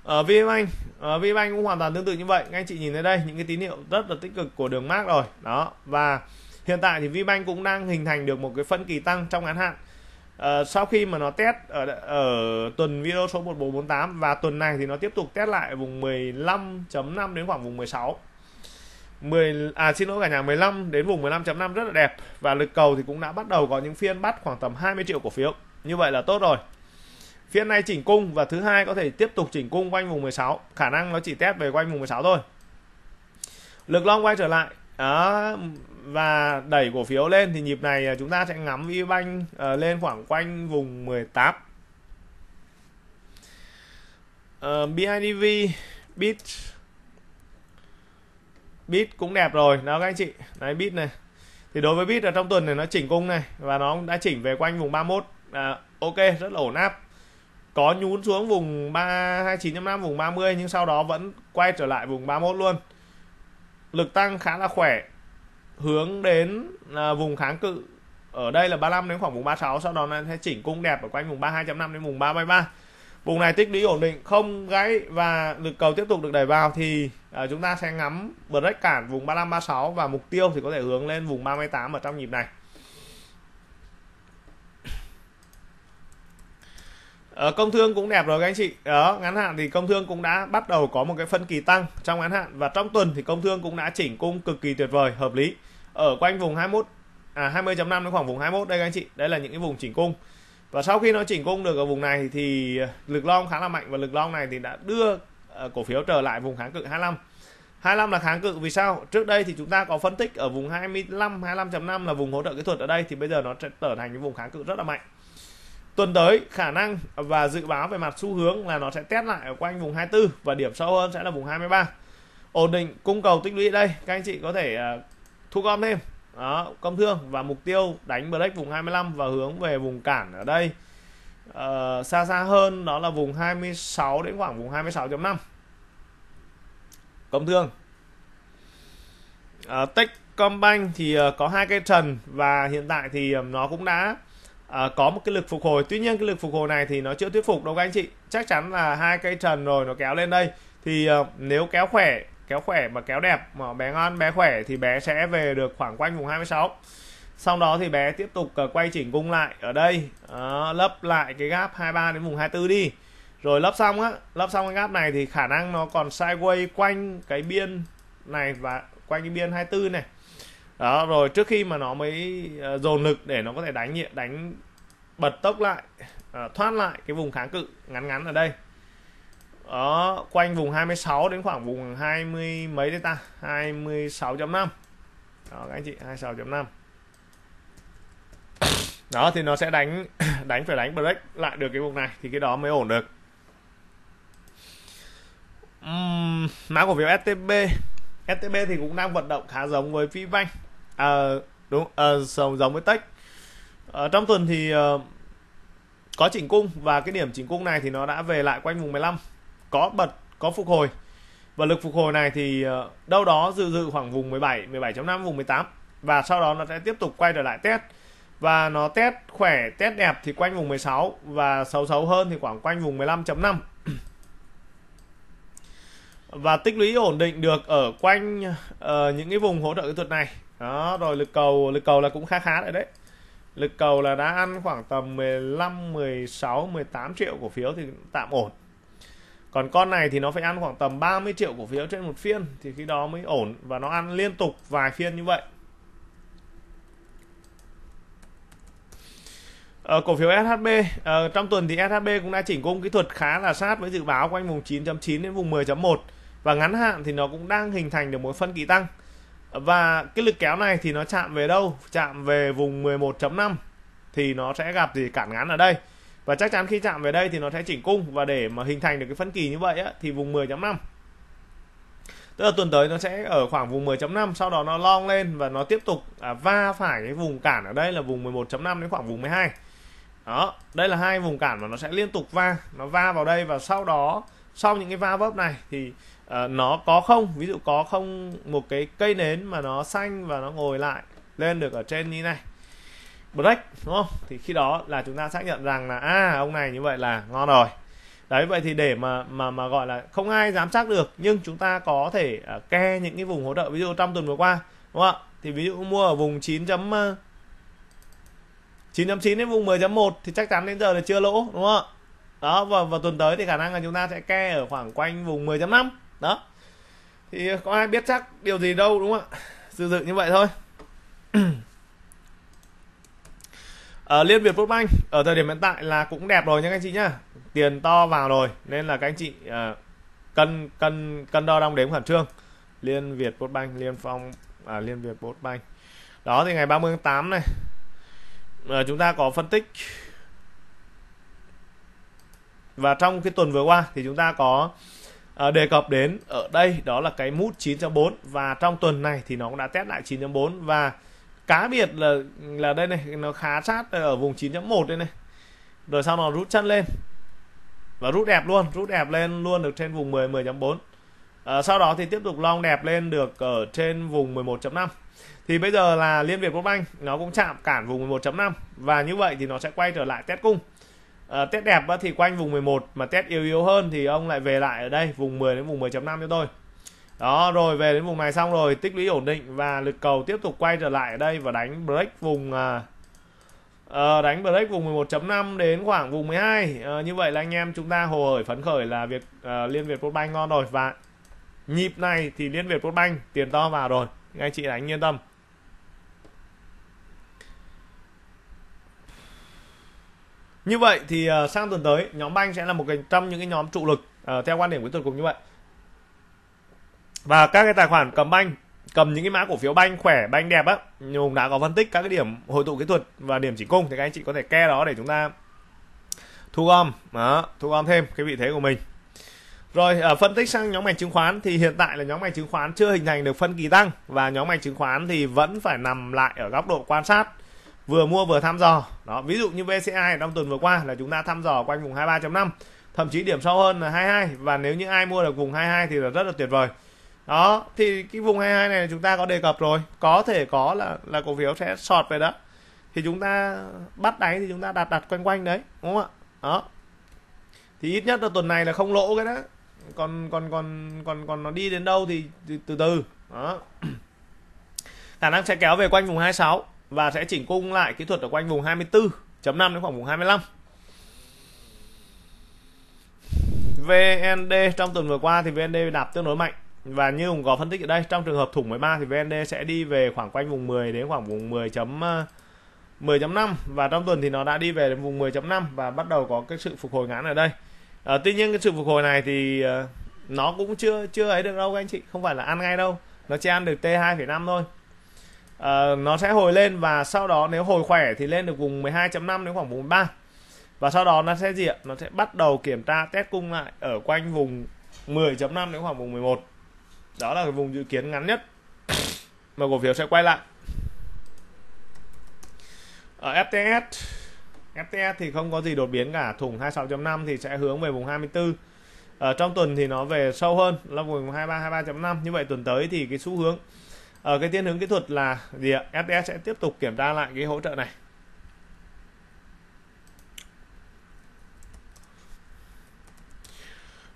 Ờ, ở VBank ở ờ, VBank cũng hoàn toàn tương tự như vậy. Các anh chị nhìn thấy đây những cái tín hiệu rất là tích cực của đường mát rồi. Đó và hiện tại thì VBank cũng đang hình thành được một cái phân kỳ tăng trong ngắn hạn. Uh, sau khi mà nó test ở ở tuần video số 1448 và tuần này thì nó tiếp tục test lại vùng 15.5 đến khoảng vùng 16 10 à xin lỗi cả nhà 15 đến vùng 15.5 rất là đẹp và lực cầu thì cũng đã bắt đầu có những phiên bắt khoảng tầm 20 triệu cổ phiếu. Như vậy là tốt rồi. Phiên này chỉnh cung và thứ hai có thể tiếp tục chỉnh cung quanh vùng 16 khả năng nó chỉ test về quanh vùng 16 thôi. Lực long quay trở lại. Đó và đẩy cổ phiếu lên thì nhịp này à, chúng ta sẽ ngắm VBank uh, ờ, lên khoảng quanh vùng 18 uh, BIDV bit. Bit cũng đẹp rồi. Đó các anh chị. Đấy bit này. Thì đối với bit ở trong tuần này nó chỉnh cung này và nó đã chỉnh về quanh vùng 31 à, ờ, ok rất là ổn áp. Có nhún xuống vùng 329.5 vùng 30 nhưng sau đó vẫn quay trở lại vùng 31 luôn. Lực tăng khá là khỏe hướng đến à, vùng kháng cự. Ở đây là 35 đến khoảng vùng 36 sau đó nó sẽ chỉnh cung đẹp ở quanh vùng 32.5 đến vùng 333 vùng này tích lũy ổn định không gãy và lực cầu tiếp tục được đẩy vào thì à, chúng ta sẽ ngắm break cản vùng 35 36 và mục tiêu thì có thể hướng lên vùng 38 ở trong nhịp này. Ờ, công thương cũng đẹp rồi các anh chị. Đó ngắn hạn thì công thương cũng đã bắt đầu có một cái phân kỳ tăng trong ngắn hạn. Và trong tuần thì công thương cũng đã chỉnh cung cực kỳ tuyệt vời hợp lý. Ở quanh vùng 21 à 20.5 đến khoảng vùng 21 đây các anh chị. Đây là những cái vùng chỉnh cung. Và sau khi nó chỉnh cung được ở vùng này thì à, lực long khá là mạnh. Và lực long này thì đã đưa à, cổ phiếu trở lại vùng kháng cự 25 25 là kháng cự. Vì sao? Trước đây thì chúng ta có phân tích ở vùng 25 25.5 là vùng hỗ trợ kỹ thuật ở đây. Thì bây giờ nó sẽ trở thành những vùng kháng cự rất là mạnh tuần tới khả năng và dự báo về mặt xu hướng là nó sẽ test lại ở quanh vùng 24 và điểm sâu hơn sẽ là vùng 23 ổn định cung cầu tích lũy đây các anh chị có thể uh, thu gom thêm. Đó công thương và mục tiêu đánh break vùng 25 và hướng về vùng cản ở đây. Uh, xa xa hơn đó là vùng 26 đến khoảng vùng 26.5 công thương. Uh, Techcombank thì uh, có hai cây trần và hiện tại thì uh, nó cũng đã à, có một cái lực phục hồi. Tuy nhiên cái lực phục hồi này thì nó chưa thuyết phục đâu các anh chị. Chắc chắn là hai cây trần rồi nó kéo lên đây. Thì à, nếu kéo khỏe kéo khỏe mà kéo đẹp mà bé ngon bé khỏe thì bé sẽ về được khoảng quanh vùng 26 sau đó thì bé tiếp tục uh, quay chỉnh cung lại ở đây. Uh, lấp lại cái gap 23 đến vùng 24 đi. Rồi lấp xong á lấp xong cái gap này thì khả năng nó còn sideways quanh cái biên này và quanh cái biên 24 này đó rồi trước khi mà nó mới ờ, dồn lực để nó có thể đánh đánh bật tốc lại ờ, thoát lại cái vùng kháng cự ngắn ngắn ở đây. Đó quanh vùng 26 đến khoảng vùng 20 mấy đấy ta? 26.5 đó các anh chị 26.5 đó thì nó sẽ đánh đánh phải đánh break lại được cái vùng này thì cái đó mới ổn được. Uhm, mã cổ phiếu STB STB thì cũng đang vận động khá giống với VPBank à, đúng à, giống giống với Tech à, ờ, trong tuần thì à, có chỉnh cung và cái điểm chỉnh cung này thì nó đã về lại quanh vùng 15 có bật có phục hồi. Và lực phục hồi này thì ờ, đâu đó dự dự khoảng vùng 17 17.5 vùng 18 và sau đó nó sẽ tiếp tục quay trở lại test và nó test khỏe test đẹp thì quanh vùng 16 và xấu xấu hơn thì khoảng quanh vùng 15.5 và tích lũy ổn định được ở quanh uh, những cái vùng hỗ trợ kỹ thuật này đó rồi lực cầu lực cầu là cũng khá khá đấy đấy. Lực cầu là đã ăn khoảng tầm 15 16 18 triệu cổ phiếu thì tạm ổn. Còn con này thì nó phải ăn khoảng tầm 30 triệu cổ phiếu trên một phiên thì khi đó mới ổn và nó ăn liên tục vài phiên như vậy. Ở ờ, cổ phiếu SHB ở ờ, trong tuần thì SHB cũng đã chỉnh cung kỹ thuật khá là sát với dự báo quanh vùng 9.9 đến vùng 10.1 và ngắn hạn thì nó cũng đang hình thành được một phân kỳ tăng và cái lực kéo này thì nó chạm về đâu? Chạm về vùng 11.5 thì nó sẽ gặp gì? Cản ngắn ở đây. Và chắc chắn khi chạm về đây thì nó sẽ chỉnh cung. Và để mà hình thành được cái phân kỳ như vậy á, thì vùng 10.5 tức là tuần tới nó sẽ ở khoảng vùng 10.5 sau đó nó long lên và nó tiếp tục à, va phải cái vùng cản ở đây là vùng 11.5 đến khoảng vùng 12 đó đây là hai vùng cản mà nó sẽ liên tục va. Nó va vào đây và sau đó sau những cái va vấp này thì uh, nó có không? Ví dụ có không một cái cây nến mà nó xanh và nó ngồi lại lên được ở trên như này. Break đúng không? Thì khi đó là chúng ta xác nhận rằng là à ông này như vậy là ngon rồi. Đấy vậy thì để mà mà mà gọi là không ai dám chắc được nhưng chúng ta có thể uh, ke những cái vùng hỗ trợ. Ví dụ trong tuần vừa qua đúng không ạ? Thì ví dụ mua ở vùng 9 chấm ờ, 9.9 đến vùng 10.1 thì chắc chắn đến giờ là chưa lỗ đúng không ạ? Đó và vào tuần tới thì khả năng là chúng ta sẽ ke ở khoảng quanh vùng 10.5 đó. Thì có ai biết chắc điều gì đâu đúng không ạ? Dự dự như vậy thôi. Ở ờ, Liên Việt Postbank ở thời điểm hiện tại là cũng đẹp rồi nha các anh chị nhá. Tiền to vào rồi nên là các anh chị uh, cân cân cân đo đong đếm khẩn trương. Liên Việt Postbank Liên Phong à, Liên Việt Postbank đó thì ngày 30 tháng 8 này uh, chúng ta có phân tích. Và trong cái tuần vừa qua thì chúng ta có uh, đề cập đến ở đây đó là cái mút 9.4 và trong tuần này thì nó cũng đã test lại 9.4 và cá biệt là là đây này nó khá sát ở vùng 9.1 đây này. Rồi sau nó rút chân lên và rút đẹp luôn rút đẹp lên luôn được trên vùng 10 10.4 à, sau đó thì tiếp tục long đẹp lên được ở trên vùng 11.5 thì bây giờ là liên việt Quốc Banh nó cũng chạm cản vùng 11.5 và như vậy thì nó sẽ quay trở lại test cung à, test đẹp thì quanh vùng 11 mà test yếu yếu hơn thì ông lại về lại ở đây vùng 10 đến vùng 10.5 cho tôi. Đó rồi về đến vùng này xong rồi tích lũy ổn định và lực cầu tiếp tục quay trở lại ở đây và đánh break vùng à, à, đánh break vùng 11.5 đến khoảng vùng 12 à, ờ, như vậy là anh em chúng ta hồ hởi phấn khởi là việc à, liên việt Postbank ngon rồi. Và nhịp này thì liên việt Postbank tiền to vào rồi. Anh chị đánh yên tâm. Như vậy thì uh, sang tuần tới nhóm banh sẽ là một cái trong những cái nhóm trụ lực uh, theo quan điểm của tôi cùng như vậy. Và các cái tài khoản cầm banh cầm những cái mã cổ phiếu banh khỏe banh đẹp á nhưng đã có phân tích các cái điểm hội tụ kỹ thuật và điểm chỉ cung thì các anh chị có thể ke đó để chúng ta thu gom. Đó thu gom thêm cái vị thế của mình. Rồi ở phân tích sang nhóm ngành chứng khoán thì hiện tại là nhóm ngành chứng khoán chưa hình thành được phân kỳ tăng và nhóm ngành chứng khoán thì vẫn phải nằm lại ở góc độ quan sát vừa mua vừa thăm dò. Đó, ví dụ như VCI trong tuần vừa qua là chúng ta thăm dò quanh vùng 23.5 thậm chí điểm sâu hơn là 22 và nếu như ai mua được vùng 22 thì là rất là tuyệt vời. Đó, thì cái vùng 22 này chúng ta có đề cập rồi. Có thể có là là cổ phiếu sẽ sọt về đó. Thì chúng ta bắt đáy thì chúng ta đặt đặt quanh quanh đấy, đúng không ạ? Đó. Thì ít nhất là tuần này là không lỗ cái đó. Còn còn còn còn còn nó đi đến đâu thì từ từ. Đó. Khả năng sẽ kéo về quanh vùng 26 và sẽ chỉnh cung lại kỹ thuật ở quanh vùng 24.5 đến khoảng vùng 25 VND trong tuần vừa qua thì VND đạp tương đối mạnh. Và như cũng có phân tích ở đây trong trường hợp thủng 13 thì VND sẽ đi về khoảng quanh vùng 10 đến khoảng vùng 10 10.5 ờ, và trong tuần thì nó đã đi về đến vùng 10.5 và bắt đầu có cái sự phục hồi ngắn ở đây. À, tuy nhiên cái sự phục hồi này thì uh, nó cũng chưa chưa ấy được đâu các anh chị. Không phải là ăn ngay đâu. Nó chỉ ăn được T 2,5 thôi uh, nó sẽ hồi lên và sau đó nếu hồi khỏe thì lên được vùng 12.5 đến khoảng vùng 3 và sau đó nó sẽ gì ạ? Nó sẽ bắt đầu kiểm tra test cung lại ở quanh vùng 10.5 đến khoảng vùng 11 đó là cái vùng dự kiến ngắn nhất. Mà cổ phiếu sẽ quay lại. Ở FTS FTS thì không có gì đột biến cả. Thủng 26.5 thì sẽ hướng về vùng 24 ở ờ, trong tuần thì nó về sâu hơn là vùng 23 23.5 như vậy tuần tới thì cái xu hướng ở cái thiên hướng kỹ thuật là gì ạ? FTS sẽ tiếp tục kiểm tra lại cái hỗ trợ này.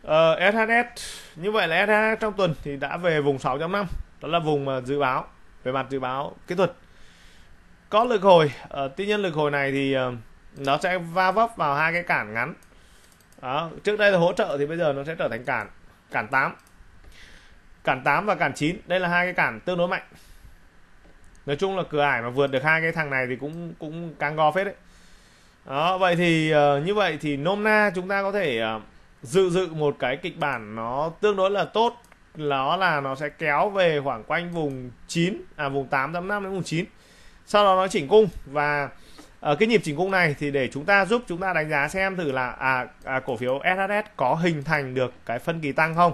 Ờ, uh, SHS như vậy là SHS trong tuần thì đã về vùng 6.5 đó là vùng mà dự báo về mặt dự báo kỹ thuật. Có lực hồi uh, tuy nhiên lực hồi này thì uh, nó sẽ va vấp vào hai cái cản ngắn. Đó trước đây là hỗ trợ thì bây giờ nó sẽ trở thành cản cản 8 cản 8 và cản 9 đây là hai cái cản tương đối mạnh. Nói chung là cửa ải mà vượt được hai cái thằng này thì cũng cũng càng go phết đấy. Đó vậy thì uh, như vậy thì nôm na chúng ta có thể uh, dự dự một cái kịch bản nó tương đối là tốt. Nó là nó sẽ kéo về khoảng quanh vùng 9 à vùng 8.5 đến vùng 9 sau đó nó chỉnh cung và ở cái nhịp chỉnh cung này thì để chúng ta giúp chúng ta đánh giá xem thử là à, à cổ phiếu SHS có hình thành được cái phân kỳ tăng không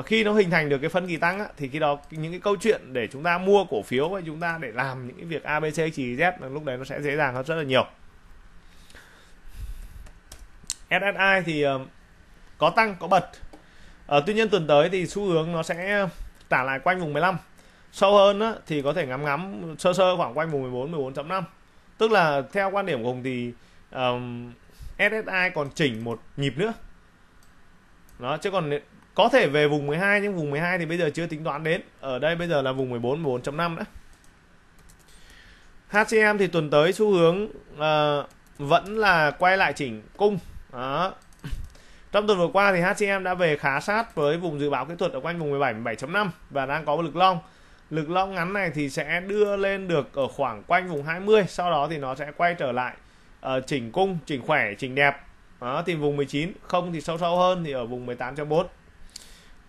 và khi nó hình thành được cái phân kỳ tăng á, thì khi đó những cái câu chuyện để chúng ta mua cổ phiếu và chúng ta để làm những cái việc ABC chỉ Z lúc đấy nó sẽ dễ dàng hơn rất là nhiều. SSI thì ờ, có tăng có bật. Ở tuy nhiên tuần tới thì xu hướng nó sẽ trả lại quanh vùng 15 sâu hơn á, thì có thể ngắm ngắm sơ sơ khoảng quanh vùng 14 14.5 tức là theo quan điểm của Hùng thì um, SSI còn chỉnh một nhịp nữa. Đó chứ còn có thể về vùng 12 nhưng vùng 12 thì bây giờ chưa tính toán đến. Ở đây bây giờ là vùng 14 14.5 nữa HCM thì tuần tới xu hướng uh, vẫn là quay lại chỉnh cung. Đó. Trong tuần vừa qua thì HCM đã về khá sát với vùng dự báo kỹ thuật ở quanh vùng 17 17.5 và đang có một lực long. Lực long ngắn này thì sẽ đưa lên được ở khoảng quanh vùng 20 sau đó thì nó sẽ quay trở lại uh, chỉnh cung chỉnh khỏe chỉnh đẹp. Đó, tìm vùng 19 không thì sâu sâu hơn thì ở vùng 18.4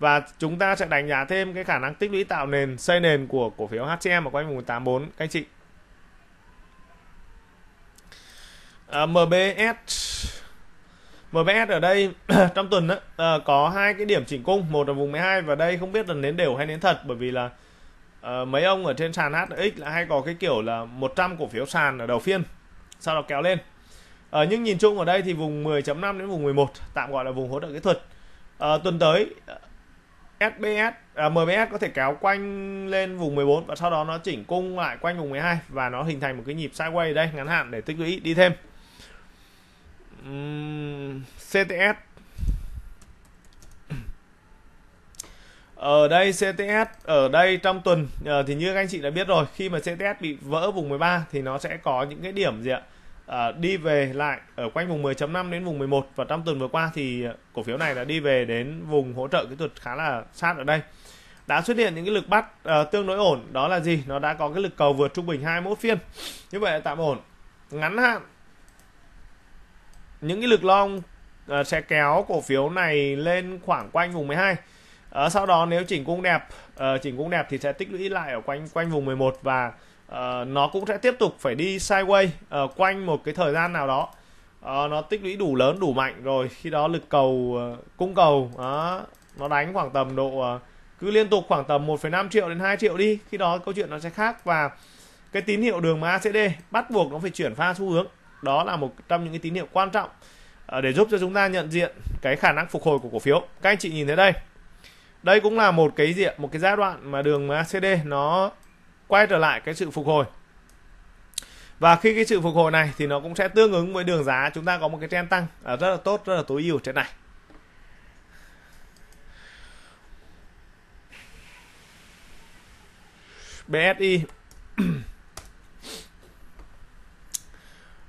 và chúng ta sẽ đánh giá thêm cái khả năng tích lũy tạo nền xây nền của cổ phiếu HCM ở quanh vùng 84 các anh chị. À, MBS MBS ở đây trong tuần đó, à, có hai cái điểm chỉnh cung một là vùng 12 và đây không biết là nến đều hay nến thật bởi vì là à, mấy ông ở trên sàn HX là hay có cái kiểu là 100 cổ phiếu sàn ở đầu phiên sau đó kéo lên. À, nhưng nhìn chung ở đây thì vùng 10.5 đến vùng 11 tạm gọi là vùng hỗ trợ kỹ thuật. À, tuần tới SBS à, MBS có thể kéo quanh lên vùng 14 và sau đó nó chỉnh cung lại quanh vùng 12 và nó hình thành một cái nhịp sideways đây ngắn hạn để tích lũy đi thêm. Uhm, CTS ở đây CTS ở đây trong tuần ờ, thì như các anh chị đã biết rồi khi mà CTS bị vỡ vùng 13 thì nó sẽ có những cái điểm gì ạ? Uh, đi về lại ở quanh vùng 10.5 đến vùng 11 và trong tuần vừa qua thì cổ phiếu này đã đi về đến vùng hỗ trợ kỹ thuật khá là sát ở đây. Đã xuất hiện những cái lực bắt uh, tương đối ổn đó là gì? Nó đã có cái lực cầu vượt trung bình 21 phiên. Như vậy là tạm ổn. Ngắn hạn những cái lực long uh, sẽ kéo cổ phiếu này lên khoảng quanh vùng 12 uh, sau đó nếu chỉnh cung đẹp uh, chỉnh cung đẹp thì sẽ tích lũy lại ở quanh quanh vùng 11 và uh, nó cũng sẽ tiếp tục phải đi sideways uh, quanh một cái thời gian nào đó. Uh, nó tích lũy đủ lớn đủ mạnh rồi. Khi đó lực cầu uh, cung cầu. Uh, nó đánh khoảng tầm độ uh, cứ liên tục khoảng tầm 1,5 triệu đến 2 triệu đi. Khi đó câu chuyện nó sẽ khác và cái tín hiệu đường MACD bắt buộc nó phải chuyển pha xu hướng. Đó là một trong những cái tín hiệu quan trọng để giúp cho chúng ta nhận diện cái khả năng phục hồi của cổ phiếu. Các anh chị nhìn thấy đây. Đây cũng là một cái diện một cái giai đoạn mà đường MACD nó quay trở lại cái sự phục hồi. Và khi cái sự phục hồi này thì nó cũng sẽ tương ứng với đường giá. Chúng ta có một cái trend tăng à, rất là tốt, rất là tối ưu trên này. BSI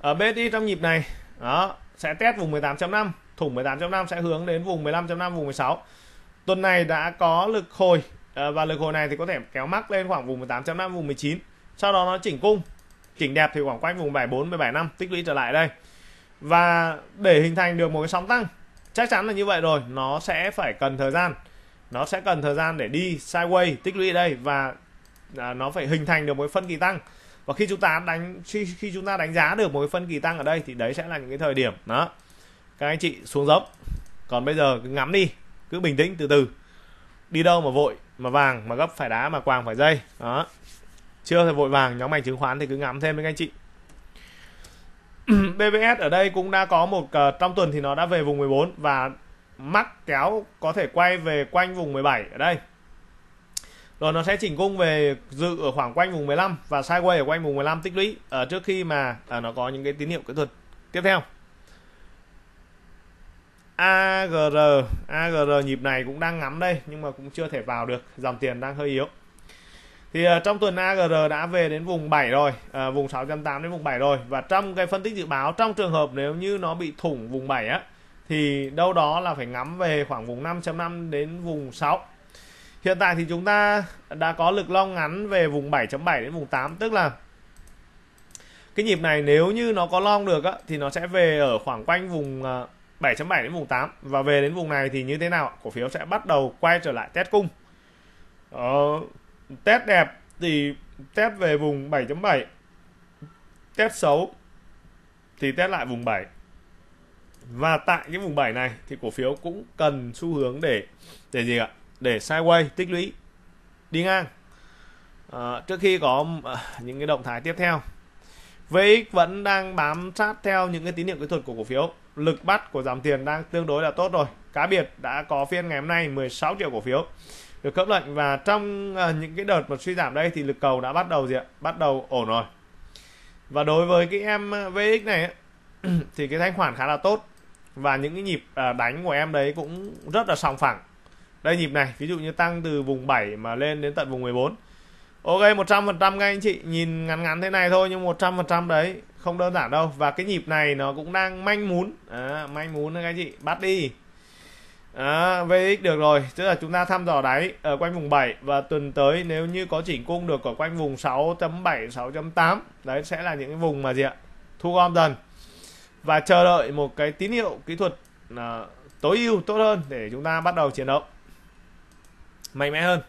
ở BSI trong nhịp này, đó, sẽ test vùng 18.5 thủng 18.5 sẽ hướng đến vùng 15.5 vùng 16 tuần này đã có lực hồi à, và lực hồi này thì có thể kéo mắc lên khoảng vùng 18.5 vùng 19 sau đó nó chỉnh cung. Chỉnh đẹp thì khoảng quanh vùng 74 75 tích lũy trở lại đây. Và để hình thành được một cái sóng tăng chắc chắn là như vậy rồi. Nó sẽ phải cần thời gian. Nó sẽ cần thời gian để đi sideways tích lũy đây và à, nó phải hình thành được một phân kỳ tăng. Và khi chúng ta đánh khi, khi chúng ta đánh giá được một cái phân kỳ tăng ở đây thì đấy sẽ là những cái thời điểm. Đó. Các anh chị xuống dốc. Còn bây giờ cứ ngắm đi. Cứ bình tĩnh từ từ đi đâu mà vội mà vàng mà gấp phải đá mà quàng phải dây. Đó. Chưa thì vội vàng nhóm ngành chứng khoán thì cứ ngắm thêm với các anh chị. BVS ở đây cũng đã có một uh, trong tuần thì nó đã về vùng 14 và mắc kéo có thể quay về quanh vùng 17 ở đây. Rồi nó sẽ chỉnh cung về dự ở khoảng quanh vùng 15 và sideways ở quanh vùng 15 tích lũy ở trước khi mà uh, nó có những cái tín hiệu kỹ thuật. Tiếp theo. AGR AGR nhịp này cũng đang ngắm đây nhưng mà cũng chưa thể vào được dòng tiền đang hơi yếu. Thì uh, trong tuần AGR đã về đến vùng 7 rồi uh, vùng 608 đến vùng 7 rồi. Và trong cái phân tích dự báo trong trường hợp nếu như nó bị thủng vùng 7 á thì đâu đó là phải ngắm về khoảng vùng 5.5 đến vùng 6 Hiện tại thì chúng ta đã có lực long ngắn về vùng 7.7 đến vùng 8 tức là cái nhịp này nếu như nó có long được á, thì nó sẽ về ở khoảng quanh vùng ờ, 7.7 đến vùng 8 và về đến vùng này thì như thế nào? Cổ phiếu sẽ bắt đầu quay trở lại test cung. Ờ, test đẹp thì test về vùng 7.7 test xấu thì test lại vùng 7 và tại cái vùng 7 này thì cổ phiếu cũng cần xu hướng để để gì ạ? Để sideways tích lũy đi ngang. À, trước khi có ờ, những cái động thái tiếp theo VX vẫn đang bám sát theo những cái tín hiệu kỹ thuật của cổ phiếu lực bắt của dòng tiền đang tương đối là tốt rồi. Cá biệt đã có phiên ngày hôm nay 16 triệu cổ phiếu được cấp lệnh và trong à, những cái đợt mà suy giảm đây thì lực cầu đã bắt đầu gì ạ? Bắt đầu ổn rồi. Và đối với cái em à, VX này thì cái thanh khoản khá là tốt và những cái nhịp à, đánh của em đấy cũng rất là sòng phẳng. Đây nhịp này, ví dụ như tăng từ vùng 7 mà lên đến tận vùng 14 ok 100% các anh chị, nhìn ngắn ngắn thế này thôi nhưng 100% đấy không đơn giản đâu. Và cái nhịp này nó cũng đang manh muốn, à, manh muốn các anh chị. Bắt đi. À, VX được rồi. Tức là chúng ta thăm dò đáy ở quanh vùng 7 và tuần tới nếu như có chỉnh cung được ở quanh vùng 6.7 6.8 đấy sẽ là những cái vùng mà gì ạ? Thu gom dần. Và chờ đợi một cái tín hiệu kỹ thuật à, tối ưu tốt hơn để chúng ta bắt đầu chiến đấu. Mạnh mẽ hơn.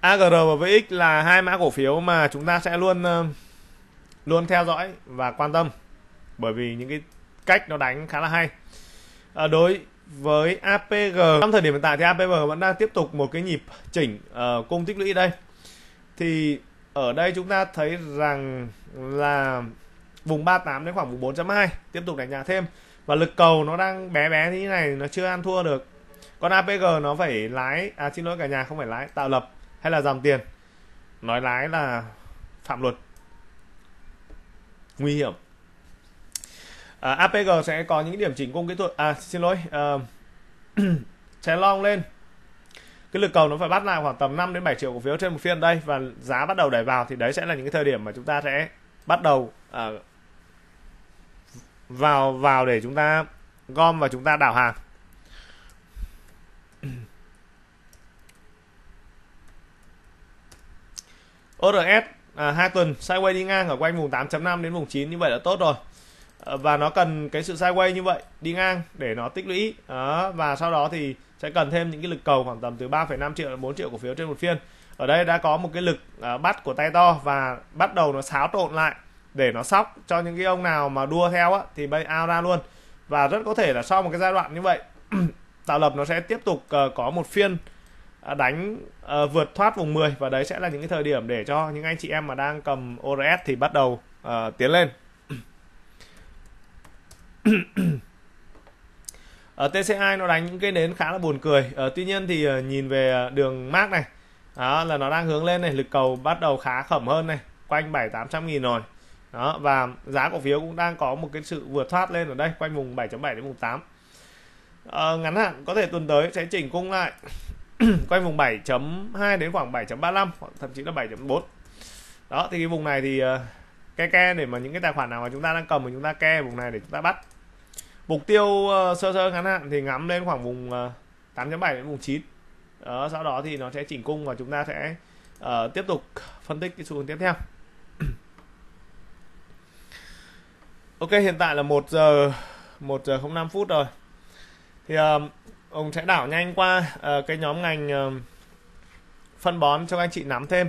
AGR và VX là hai mã cổ phiếu mà chúng ta sẽ luôn uh, luôn theo dõi và quan tâm bởi vì những cái cách nó đánh khá là hay. À, đối với APG trong thời điểm hiện tại thì APG vẫn đang tiếp tục một cái nhịp chỉnh uh, cung tích lũy đây. Thì ở đây chúng ta thấy rằng là vùng 38 đến khoảng vùng 4.2 tiếp tục đánh giá thêm. Và lực cầu nó đang bé bé như thế này nó chưa ăn thua được. Còn APG nó phải lái à xin lỗi cả nhà không phải lái tạo lập hay là dòng tiền. Nói lái là phạm luật nguy hiểm. À, APG sẽ có những điểm chỉnh cung kỹ thuật. À xin lỗi à, sẽ long lên. Cái lực cầu nó phải bắt lại khoảng tầm 5 đến 7 triệu cổ phiếu trên một phiên. Đây và giá bắt đầu đẩy vào thì đấy sẽ là những cái thời điểm mà chúng ta sẽ bắt đầu à, vào vào để chúng ta gom và chúng ta đảo hàng. ORS à, 2 tuần sideways đi ngang ở quanh vùng 8.5 đến vùng 9 như vậy là tốt rồi. Ờ, và nó cần cái sự sideways như vậy đi ngang để nó tích lũy. Đó, và sau đó thì sẽ cần thêm những cái lực cầu khoảng tầm từ 3,5 triệu đến 4 triệu cổ phiếu trên một phiên. Ở đây đã có một cái lực à, bắt của tay to và bắt đầu nó xáo trộn lại để nó sóc cho những cái ông nào mà đua theo á, thì bay out ra luôn. Và rất có thể là sau một cái giai đoạn như vậy tạo lập nó sẽ tiếp tục uh, có một phiên đánh uh, vượt thoát vùng 10 và đấy sẽ là những cái thời điểm để cho những anh chị em mà đang cầm ORS thì bắt đầu uh, tiến lên. Ở TCI nó đánh những cái nến khá là buồn cười. Uh, tuy nhiên thì uh, nhìn về đường mark này đó là nó đang hướng lên này lực cầu bắt đầu khá khẩm hơn này quanh bảy tám trăm nghìn rồi. Đó và giá cổ phiếu cũng đang có một cái sự vượt thoát lên ở đây quanh vùng 7.7 đến vùng 8 uh, ngắn hạn có thể tuần tới sẽ chỉnh cung lại. quanh vùng 7.2 đến khoảng 7.35 hoặc thậm chí là 7.4 đó thì cái vùng này thì uh, ke ke để mà những cái tài khoản nào mà chúng ta đang cầm mà chúng ta ke vùng này để chúng ta bắt. Mục tiêu uh, sơ sơ ngắn hạn thì ngắm lên khoảng vùng ờ, uh, 8.7 đến vùng 9 đó, sau đó thì nó sẽ chỉnh cung và chúng ta sẽ uh, tiếp tục phân tích cái xu hướng tiếp theo. Ok hiện tại là 1 giờ 1 giờ 05 phút rồi. Thì uh, ông sẽ đảo nhanh qua uh, cái nhóm ngành uh, phân bón cho anh chị nắm thêm.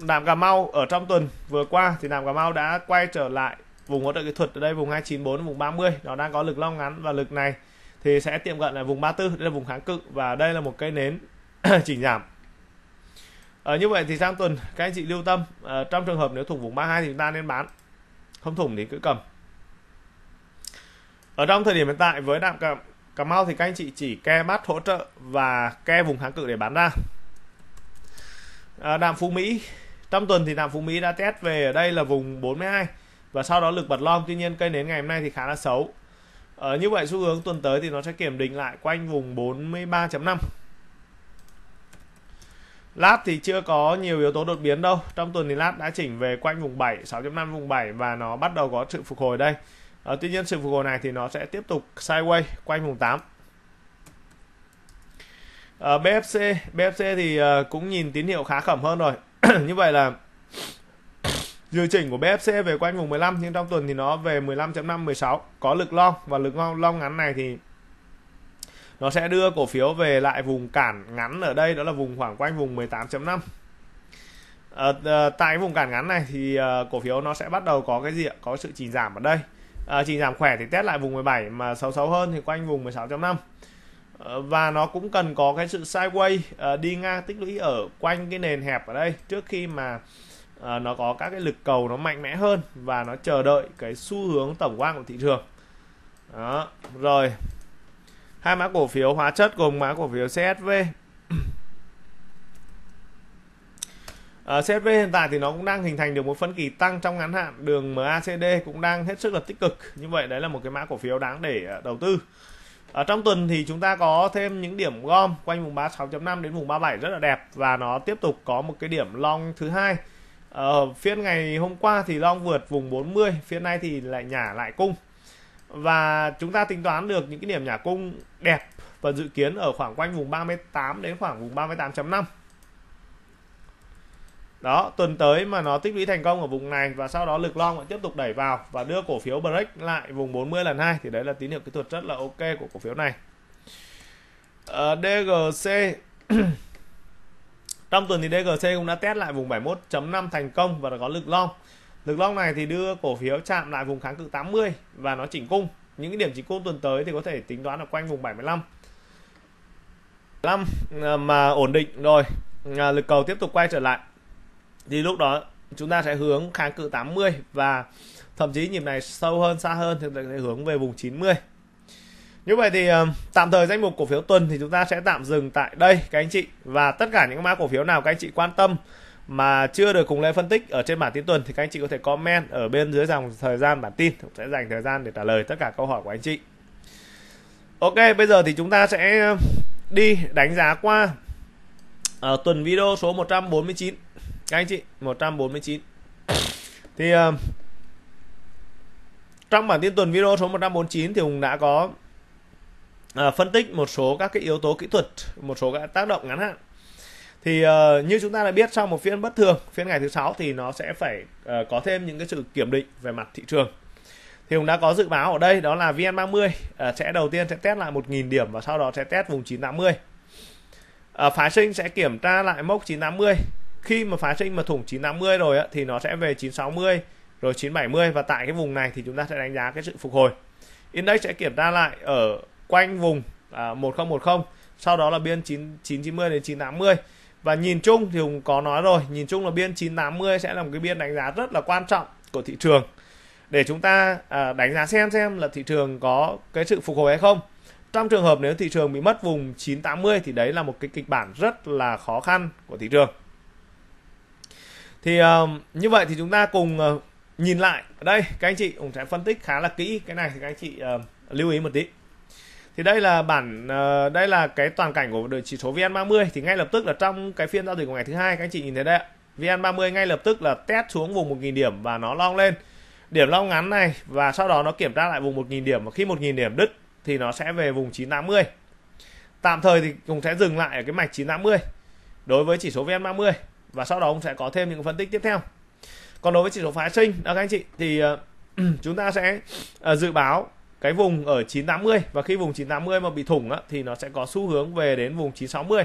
Đạm Cà Mau ở trong tuần vừa qua thì Đạm Cà Mau đã quay trở lại vùng hỗ trợ kỹ thuật ở đây vùng 294 vùng 30 nó đang có lực long ngắn và lực này thì sẽ tiệm cận là vùng 34 đây là vùng kháng cự và đây là một cây nến chỉnh giảm. Ở như vậy thì sang tuần các anh chị lưu tâm ở trong trường hợp nếu thủng vùng 32 thì chúng ta nên bán. Không thủng thì cứ cầm. Ở trong thời điểm hiện tại với đạm cà, cà mau thì các anh chị chỉ ke bắt hỗ trợ và ke vùng kháng cự để bán ra. À, đạm phú mỹ. Trong tuần thì đạm phú mỹ đã test về ở đây là vùng 42 và sau đó lực bật lon tuy nhiên cây nến ngày hôm nay thì khá là xấu. Ở như vậy xu hướng tuần tới thì nó sẽ kiểm định lại quanh vùng 43.5 Lát thì chưa có nhiều yếu tố đột biến đâu. Trong tuần thì Lát đã chỉnh về quanh vùng 7, 6.5 vùng 7 và nó bắt đầu có sự phục hồi đây. À, tuy nhiên sự phục hồi này thì nó sẽ tiếp tục sideways quanh vùng 8. À, ờ, BFC, BFC thì à, cũng nhìn tín hiệu khá khẩm hơn rồi. Như vậy là điều chỉnh của BFC về quanh vùng 15 nhưng trong tuần thì nó về 15.5 16 có lực long và lực long, long ngắn này thì nó sẽ đưa cổ phiếu về lại vùng cản ngắn ở đây đó là vùng khoảng quanh vùng 18.5 à, à, tại vùng cản ngắn này thì à, cổ phiếu nó sẽ bắt đầu có cái gì ạ có sự chỉnh giảm ở đây à, chỉ giảm khỏe thì test lại vùng 17 mà xấu xấu hơn thì quanh vùng 16.5 à, ờ, và nó cũng cần có cái sự sideways à, ờ, đi ngang tích lũy ở quanh cái nền hẹp ở đây trước khi mà à, nó có các cái lực cầu nó mạnh mẽ hơn và nó chờ đợi cái xu hướng tổng quan của thị trường. Đó rồi. Hai mã cổ phiếu hóa chất gồm mã cổ phiếu CSV Ờ, à, CSV hiện tại thì nó cũng đang hình thành được một phân kỳ tăng trong ngắn hạn. Đường MACD cũng đang hết sức là tích cực. Như vậy đấy là một cái mã cổ phiếu đáng để ờ, đầu tư. Ở trong tuần thì chúng ta có thêm những điểm gom quanh vùng 36.5 đến vùng 37 rất là đẹp và nó tiếp tục có một cái điểm long thứ hai. Ở phiên ngày hôm qua thì long vượt vùng 40 phiên nay thì lại nhả lại cung. Và chúng ta tính toán được những cái điểm nhả cung đẹp và dự kiến ở khoảng quanh vùng 38 đến khoảng vùng 38.5 đó tuần tới mà nó tích lũy thành công ở vùng này và sau đó lực long lại tiếp tục đẩy vào và đưa cổ phiếu break lại vùng 40 lần hai thì đấy là tín hiệu kỹ thuật rất là ok của cổ phiếu này. Ờ, à, DGC trong tuần thì DGC cũng đã test lại vùng 71.5 thành công và có lực long. Lực long này thì đưa cổ phiếu chạm lại vùng kháng cự 80 và nó chỉnh cung. Những cái điểm chỉnh cung tuần tới thì có thể tính toán là quanh vùng 75 5 ờ, mà ổn định rồi. Ờ, à, lực cầu tiếp tục quay trở lại thì lúc đó chúng ta sẽ hướng kháng cự 80 và thậm chí nhịp này sâu hơn, xa hơn thì sẽ hướng về vùng 90 như vậy thì ờ, tạm thời danh mục cổ phiếu tuần thì chúng ta sẽ tạm dừng tại đây, các anh chị. Và tất cả những mã cổ phiếu nào các anh chị quan tâm mà chưa được cùng Lê phân tích ở trên bản tin tuần thì các anh chị có thể comment ở bên dưới dòng thời gian bản tin. Cũng sẽ dành thời gian để trả lời tất cả câu hỏi của anh chị. Ok, bây giờ thì chúng ta sẽ đi đánh giá qua ở tuần video số 149 các anh chị 149 thì uh, trong bản tin tuần video số 149 thì Hùng đã có uh, phân tích một số các cái yếu tố kỹ thuật một số các tác động ngắn hạn. Thì uh, như chúng ta đã biết sau một phiên bất thường phiên ngày thứ sáu thì nó sẽ phải uh, có thêm những cái sự kiểm định về mặt thị trường. Thì cũng đã có dự báo ở đây đó là VN30 uh, sẽ đầu tiên sẽ test lại 1.000 điểm và sau đó sẽ test vùng 980 uh, phái sinh sẽ kiểm tra lại mốc 980 khi mà phá sinh mà thủng 980 rồi á, thì nó sẽ về 960 rồi 970 và tại cái vùng này thì chúng ta sẽ đánh giá cái sự phục hồi. Index sẽ kiểm tra lại ở quanh vùng à, 1010 sau đó là biên 9 990 đến 980 và nhìn chung thì Hùng có nói rồi nhìn chung là biên 980 sẽ là một cái biên đánh giá rất là quan trọng của thị trường. Để chúng ta à, đánh giá xem xem là thị trường có cái sự phục hồi hay không. Trong trường hợp nếu thị trường bị mất vùng 980 thì đấy là một cái kịch bản rất là khó khăn của thị trường thì uh, như vậy thì chúng ta cùng uh, nhìn lại. Ở đây các anh chị cũng sẽ phân tích khá là kỹ. Cái này thì các anh chị uh, lưu ý một tí. Thì đây là bản uh, đây là cái toàn cảnh của chỉ số VN30. Thì ngay lập tức là trong cái phiên giao dịch của ngày thứ hai các anh chị nhìn thấy đây ạ. VN30 ngay lập tức là test xuống vùng 1.000 điểm và nó long lên. Điểm long ngắn này và sau đó nó kiểm tra lại vùng 1.000 điểm. Và khi 1.000 điểm đứt thì nó sẽ về vùng 980 tạm thời thì cũng sẽ dừng lại ở cái mạch 980 đối với chỉ số VN30 và sau đó cũng sẽ có thêm những phân tích tiếp theo. Còn đối với chỉ số phái sinh đó các anh chị thì uh, chúng ta sẽ uh, dự báo cái vùng ở 980 và khi vùng 980 mà bị thủng á, thì nó sẽ có xu hướng về đến vùng 960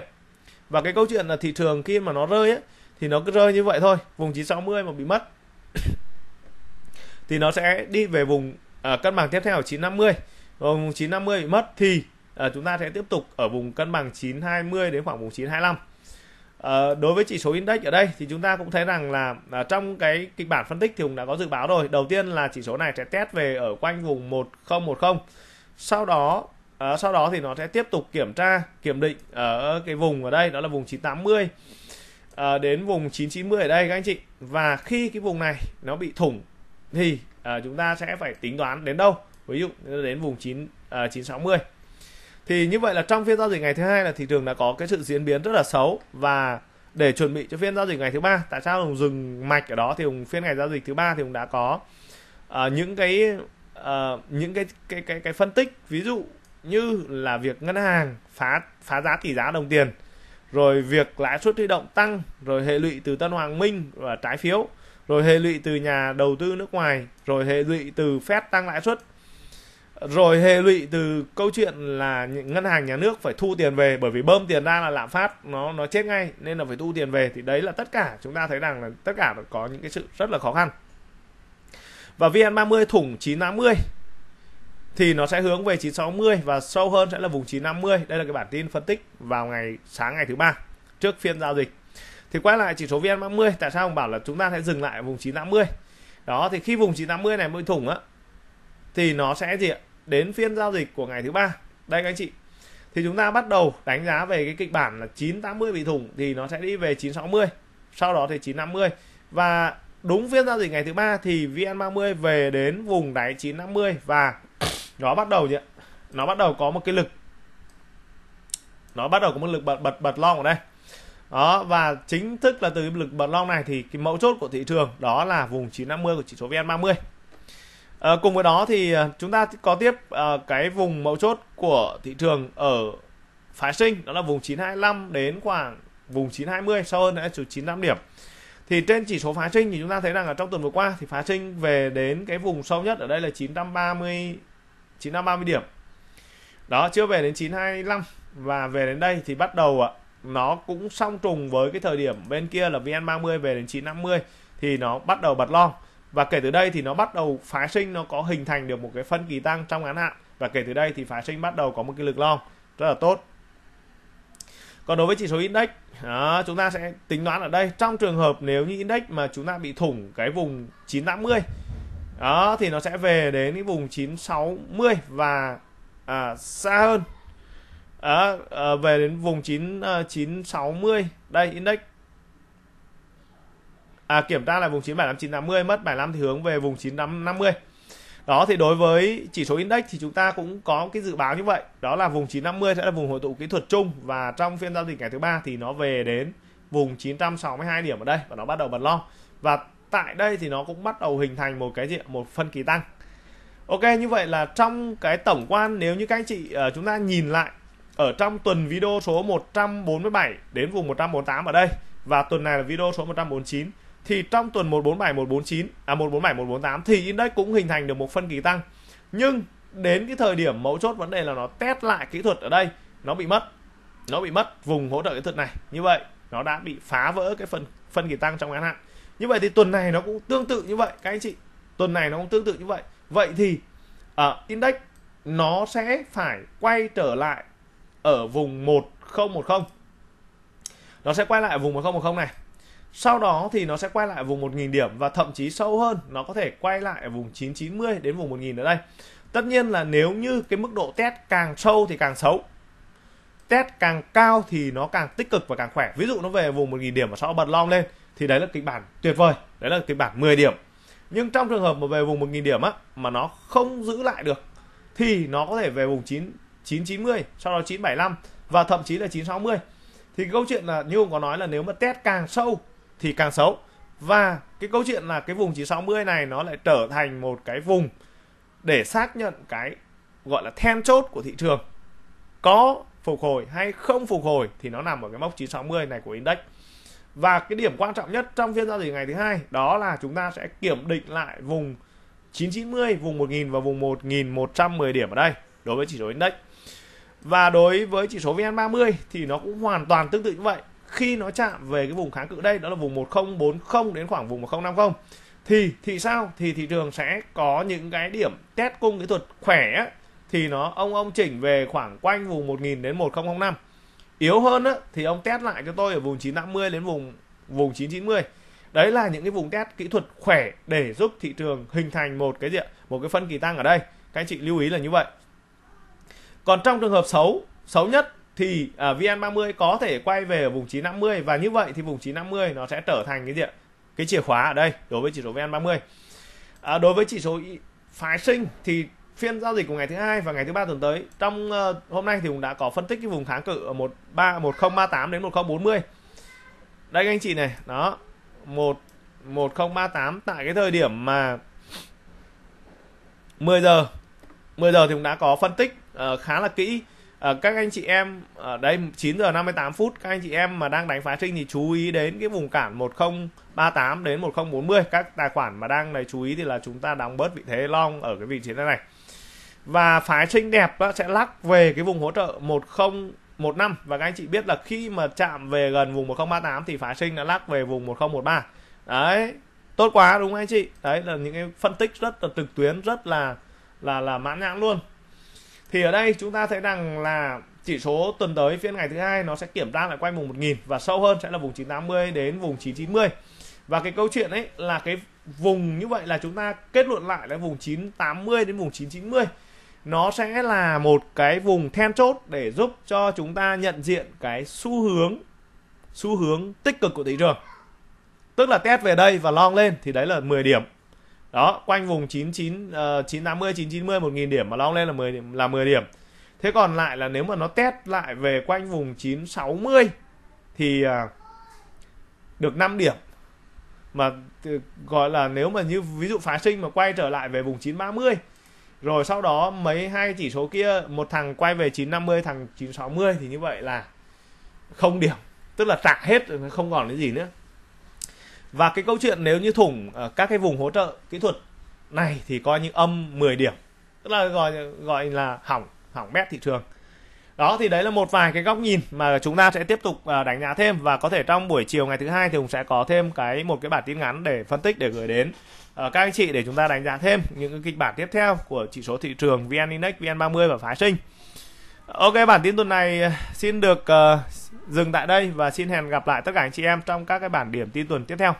và cái câu chuyện là thị trường khi mà nó rơi á, thì nó cứ rơi như vậy thôi. Vùng 960 mà bị mất thì nó sẽ đi về vùng uh, cân bằng tiếp theo ở 950 và vùng 950 bị mất thì uh, chúng ta sẽ tiếp tục ở vùng cân bằng 920 đến khoảng vùng 925 À, đối với chỉ số index ở đây thì chúng ta cũng thấy rằng là à, trong cái kịch bản phân tích thì hùng đã có dự báo rồi. Đầu tiên là chỉ số này sẽ test về ở quanh vùng 1010. Sau đó à, sau đó thì nó sẽ tiếp tục kiểm tra kiểm định ở cái vùng ở đây đó là vùng 980 à, đến vùng 990 ở đây các anh chị. Và khi cái vùng này nó bị thủng thì à, chúng ta sẽ phải tính toán đến đâu? Ví dụ đến vùng 9 à, 960 thì như vậy là trong phiên giao dịch ngày thứ hai là thị trường đã có cái sự diễn biến rất là xấu. Và để chuẩn bị cho phiên giao dịch ngày thứ ba tại sao hùng dừng mạch ở đó thì hùng phiên ngày giao dịch thứ ba thì hùng đã có uh, những cái uh, những cái cái cái cái phân tích. Ví dụ như là việc ngân hàng phá phá giá tỷ giá đồng tiền rồi việc lãi suất huy động tăng rồi hệ lụy từ Tân Hoàng Minh và trái phiếu rồi hệ lụy từ nhà đầu tư nước ngoài rồi hệ lụy từ Fed tăng lãi suất rồi hệ lụy từ câu chuyện là những ngân hàng nhà nước phải thu tiền về bởi vì bơm tiền ra là lạm phát, nó nó chết ngay, nên là phải thu tiền về. Thì đấy là tất cả, chúng ta thấy rằng là tất cả có những cái sự rất là khó khăn. Và VN30 thủng 980 thì nó sẽ hướng về 960 và sâu hơn sẽ là vùng 950 đây là cái bản tin phân tích vào ngày, sáng ngày thứ ba, trước phiên giao dịch. Thì quay lại chỉ số VN30, tại sao ông bảo là chúng ta sẽ dừng lại ở vùng 980 đó, thì khi vùng 980 này mới thủng á, thì nó sẽ gì ạ? Đến phiên giao dịch của ngày thứ ba. Đây, các anh chị. Thì chúng ta bắt đầu đánh giá về cái kịch bản là 980 bị thủng thì nó sẽ đi về 960 sau đó thì 950 và đúng phiên giao dịch ngày thứ ba thì VN30 về đến vùng đáy 950 và nó bắt đầu gì nó bắt đầu có một cái lực. Nó bắt đầu có một lực bật bật bật long ở đây. Đó, và chính thức là từ lực bật long này thì cái mẫu chốt của thị trường đó là vùng 950 của chỉ số VN30 À, cùng với đó thì ờ, chúng ta có tiếp à, cái vùng mẫu chốt của thị trường ở phái sinh đó là vùng 925 đến khoảng vùng 920 sâu hơn là 95 điểm. Thì trên chỉ số phái sinh thì chúng ta thấy rằng ở trong tuần vừa qua thì phái sinh về đến cái vùng sâu nhất ở đây là 930 930 điểm. Đó chưa về đến 925 và về đến đây thì bắt đầu ạ nó cũng song trùng với cái thời điểm bên kia là VN30 về đến 950 thì nó bắt đầu bật long và kể từ đây thì nó bắt đầu phái sinh nó có hình thành được một cái phân kỳ tăng trong ngắn hạn. Và kể từ đây thì phái sinh bắt đầu có một cái lực long rất là tốt. Còn đối với chỉ số index đó, chúng ta sẽ tính toán ở đây. Trong trường hợp nếu như index mà chúng ta bị thủng cái vùng 980 đó thì nó sẽ về đến cái vùng 960 và à, xa hơn. Đó, à, về đến vùng 9 à, 960 đây index à, kiểm tra lại vùng 975 mất 75 thì hướng về vùng 950 đó thì đối với chỉ số index thì chúng ta cũng có cái dự báo như vậy. Đó là vùng 950 sẽ là vùng hội tụ kỹ thuật chung và trong phiên giao dịch ngày thứ ba thì nó về đến vùng 962 điểm ở đây và nó bắt đầu bật lo. Và tại đây thì nó cũng bắt đầu hình thành một cái gì một phân kỳ tăng. Ok như vậy là trong cái tổng quan nếu như các anh chị uh, chúng ta nhìn lại ở trong tuần video số 147 đến vùng 148 ở đây. Và tuần này là video số 149 thì trong tuần 147 149 à 147 148 thì index cũng hình thành được một phân kỳ tăng. Nhưng đến cái thời điểm mấu chốt vấn đề là nó test lại kỹ thuật ở đây nó bị mất. Nó bị mất vùng hỗ trợ kỹ thuật này. Như vậy nó đã bị phá vỡ cái phần phân kỳ tăng trong ngắn hạn. Như vậy thì tuần này nó cũng tương tự như vậy các anh chị. Tuần này nó cũng tương tự như vậy. Vậy thì uh, index nó sẽ phải quay trở lại ở vùng 1010 nó sẽ quay lại ở vùng 1010 này sau đó thì nó sẽ quay lại vùng 1.000 điểm và thậm chí sâu hơn, nó có thể quay lại ở vùng 990 đến vùng 1.000 ở đây. Tất nhiên là nếu như cái mức độ test càng sâu thì càng xấu. Test càng cao thì nó càng tích cực và càng khỏe. Ví dụ nó về vùng 1.000 điểm và sau bật long lên thì đấy là kịch bản tuyệt vời, đấy là kịch bản 10 điểm. Nhưng trong trường hợp mà về vùng 1.000 điểm á, mà nó không giữ lại được thì nó có thể về vùng 9 990 sau đó 975 và thậm chí là 960 thì câu chuyện là như ông có nói là nếu mà test càng sâu thì càng xấu và cái câu chuyện là cái vùng 960 này nó lại trở thành một cái vùng để xác nhận cái gọi là then chốt của thị trường có phục hồi hay không phục hồi thì nó nằm ở cái mốc 960 này của index và cái điểm quan trọng nhất trong phiên giao dịch ngày thứ hai đó là chúng ta sẽ kiểm định lại vùng 990, vùng 1000 và vùng 1110 điểm ở đây đối với chỉ số index. Và đối với chỉ số VN30 thì nó cũng hoàn toàn tương tự như vậy. Khi nó chạm về cái vùng kháng cự đây đó là vùng 1040 đến khoảng vùng 1050 thì thì sao? Thì thị trường sẽ có những cái điểm test cung kỹ thuật khỏe thì nó ông ông chỉnh về khoảng quanh vùng 1000 đến 1005 yếu hơn á, thì ông test lại cho tôi ở vùng 980 đến vùng vùng 990 đấy là những cái vùng test kỹ thuật khỏe để giúp thị trường hình thành một cái gì một cái phân kỳ tăng ở đây. Các anh chị lưu ý là như vậy. Còn trong trường hợp xấu xấu nhất thì à, uh, VN30 có thể quay về ở vùng 950 và như vậy thì vùng 950 nó sẽ trở thành cái gì ạ? Cái chìa khóa ở đây đối với chỉ số VN30 à, đối với chỉ số phái sinh thì phiên giao dịch của ngày thứ hai và ngày thứ ba tuần tới trong uh, hôm nay thì cũng đã có phân tích cái vùng kháng cự ở một ba một không ba tám đến một không bốn mươi. Đây các anh chị này đó một một không ba tám tại cái thời điểm mà 10 giờ 10 giờ thì cũng đã có phân tích uh, khá là kỹ. Ờ, các anh chị em ở đây 9 giờ 58 phút, các anh chị em mà đang đánh phá sinh thì chú ý đến cái vùng cản 1038 đến 1040 các tài khoản mà đang này chú ý thì là chúng ta đóng bớt vị thế long ở cái vị trí này này. Và phá trinh đẹp đó sẽ lắc về cái vùng hỗ trợ 1015 và các anh chị biết là khi mà chạm về gần vùng 1038 thì phá sinh đã lắc về vùng 1013 đấy, tốt quá, đúng không anh chị? Đấy là những cái phân tích rất là trực tuyến, rất là là là mãn nhãn luôn thì ở đây chúng ta thấy rằng là chỉ số tuần tới phiên ngày thứ hai nó sẽ kiểm tra lại quanh vùng 1000 và sâu hơn sẽ là vùng 980 đến vùng 990 và cái câu chuyện ấy là cái vùng như vậy là chúng ta kết luận lại là vùng 980 đến vùng 990 nó sẽ là một cái vùng then chốt để giúp cho chúng ta nhận diện cái xu hướng xu hướng tích cực của thị trường. Tức là test về đây và long lên thì đấy là 10 điểm đó quanh vùng 99 uh, 980 990 1000 điểm mà long lên là 10 điểm là 10 điểm. Thế còn lại là nếu mà nó test lại về quanh vùng 960 thì uh, được 5 điểm. Mà ờ, gọi là nếu mà như ví dụ phá sinh mà quay trở lại về vùng 930 rồi sau đó mấy hai chỉ số kia một thằng quay về 950 thằng 960 thì như vậy là không điểm. Tức là trả hết không còn cái gì nữa và cái câu chuyện nếu như thủng ở các cái vùng hỗ trợ kỹ thuật này thì coi như âm 10 điểm. Tức là gọi gọi là hỏng hỏng bét thị trường. Đó thì đấy là một vài cái góc nhìn mà chúng ta sẽ tiếp tục ờ, đánh giá thêm. Và có thể trong buổi chiều ngày thứ hai thì cũng sẽ có thêm cái một cái bản tin ngắn để phân tích để gửi đến ờ, các anh chị để chúng ta đánh giá thêm những cái kịch bản tiếp theo của chỉ số thị trường VN Index, VN30 và phái sinh. Ok, bản tin tuần này xin được uh, dừng tại đây và xin hẹn gặp lại tất cả anh chị em trong các cái bản điểm tin tuần tiếp theo.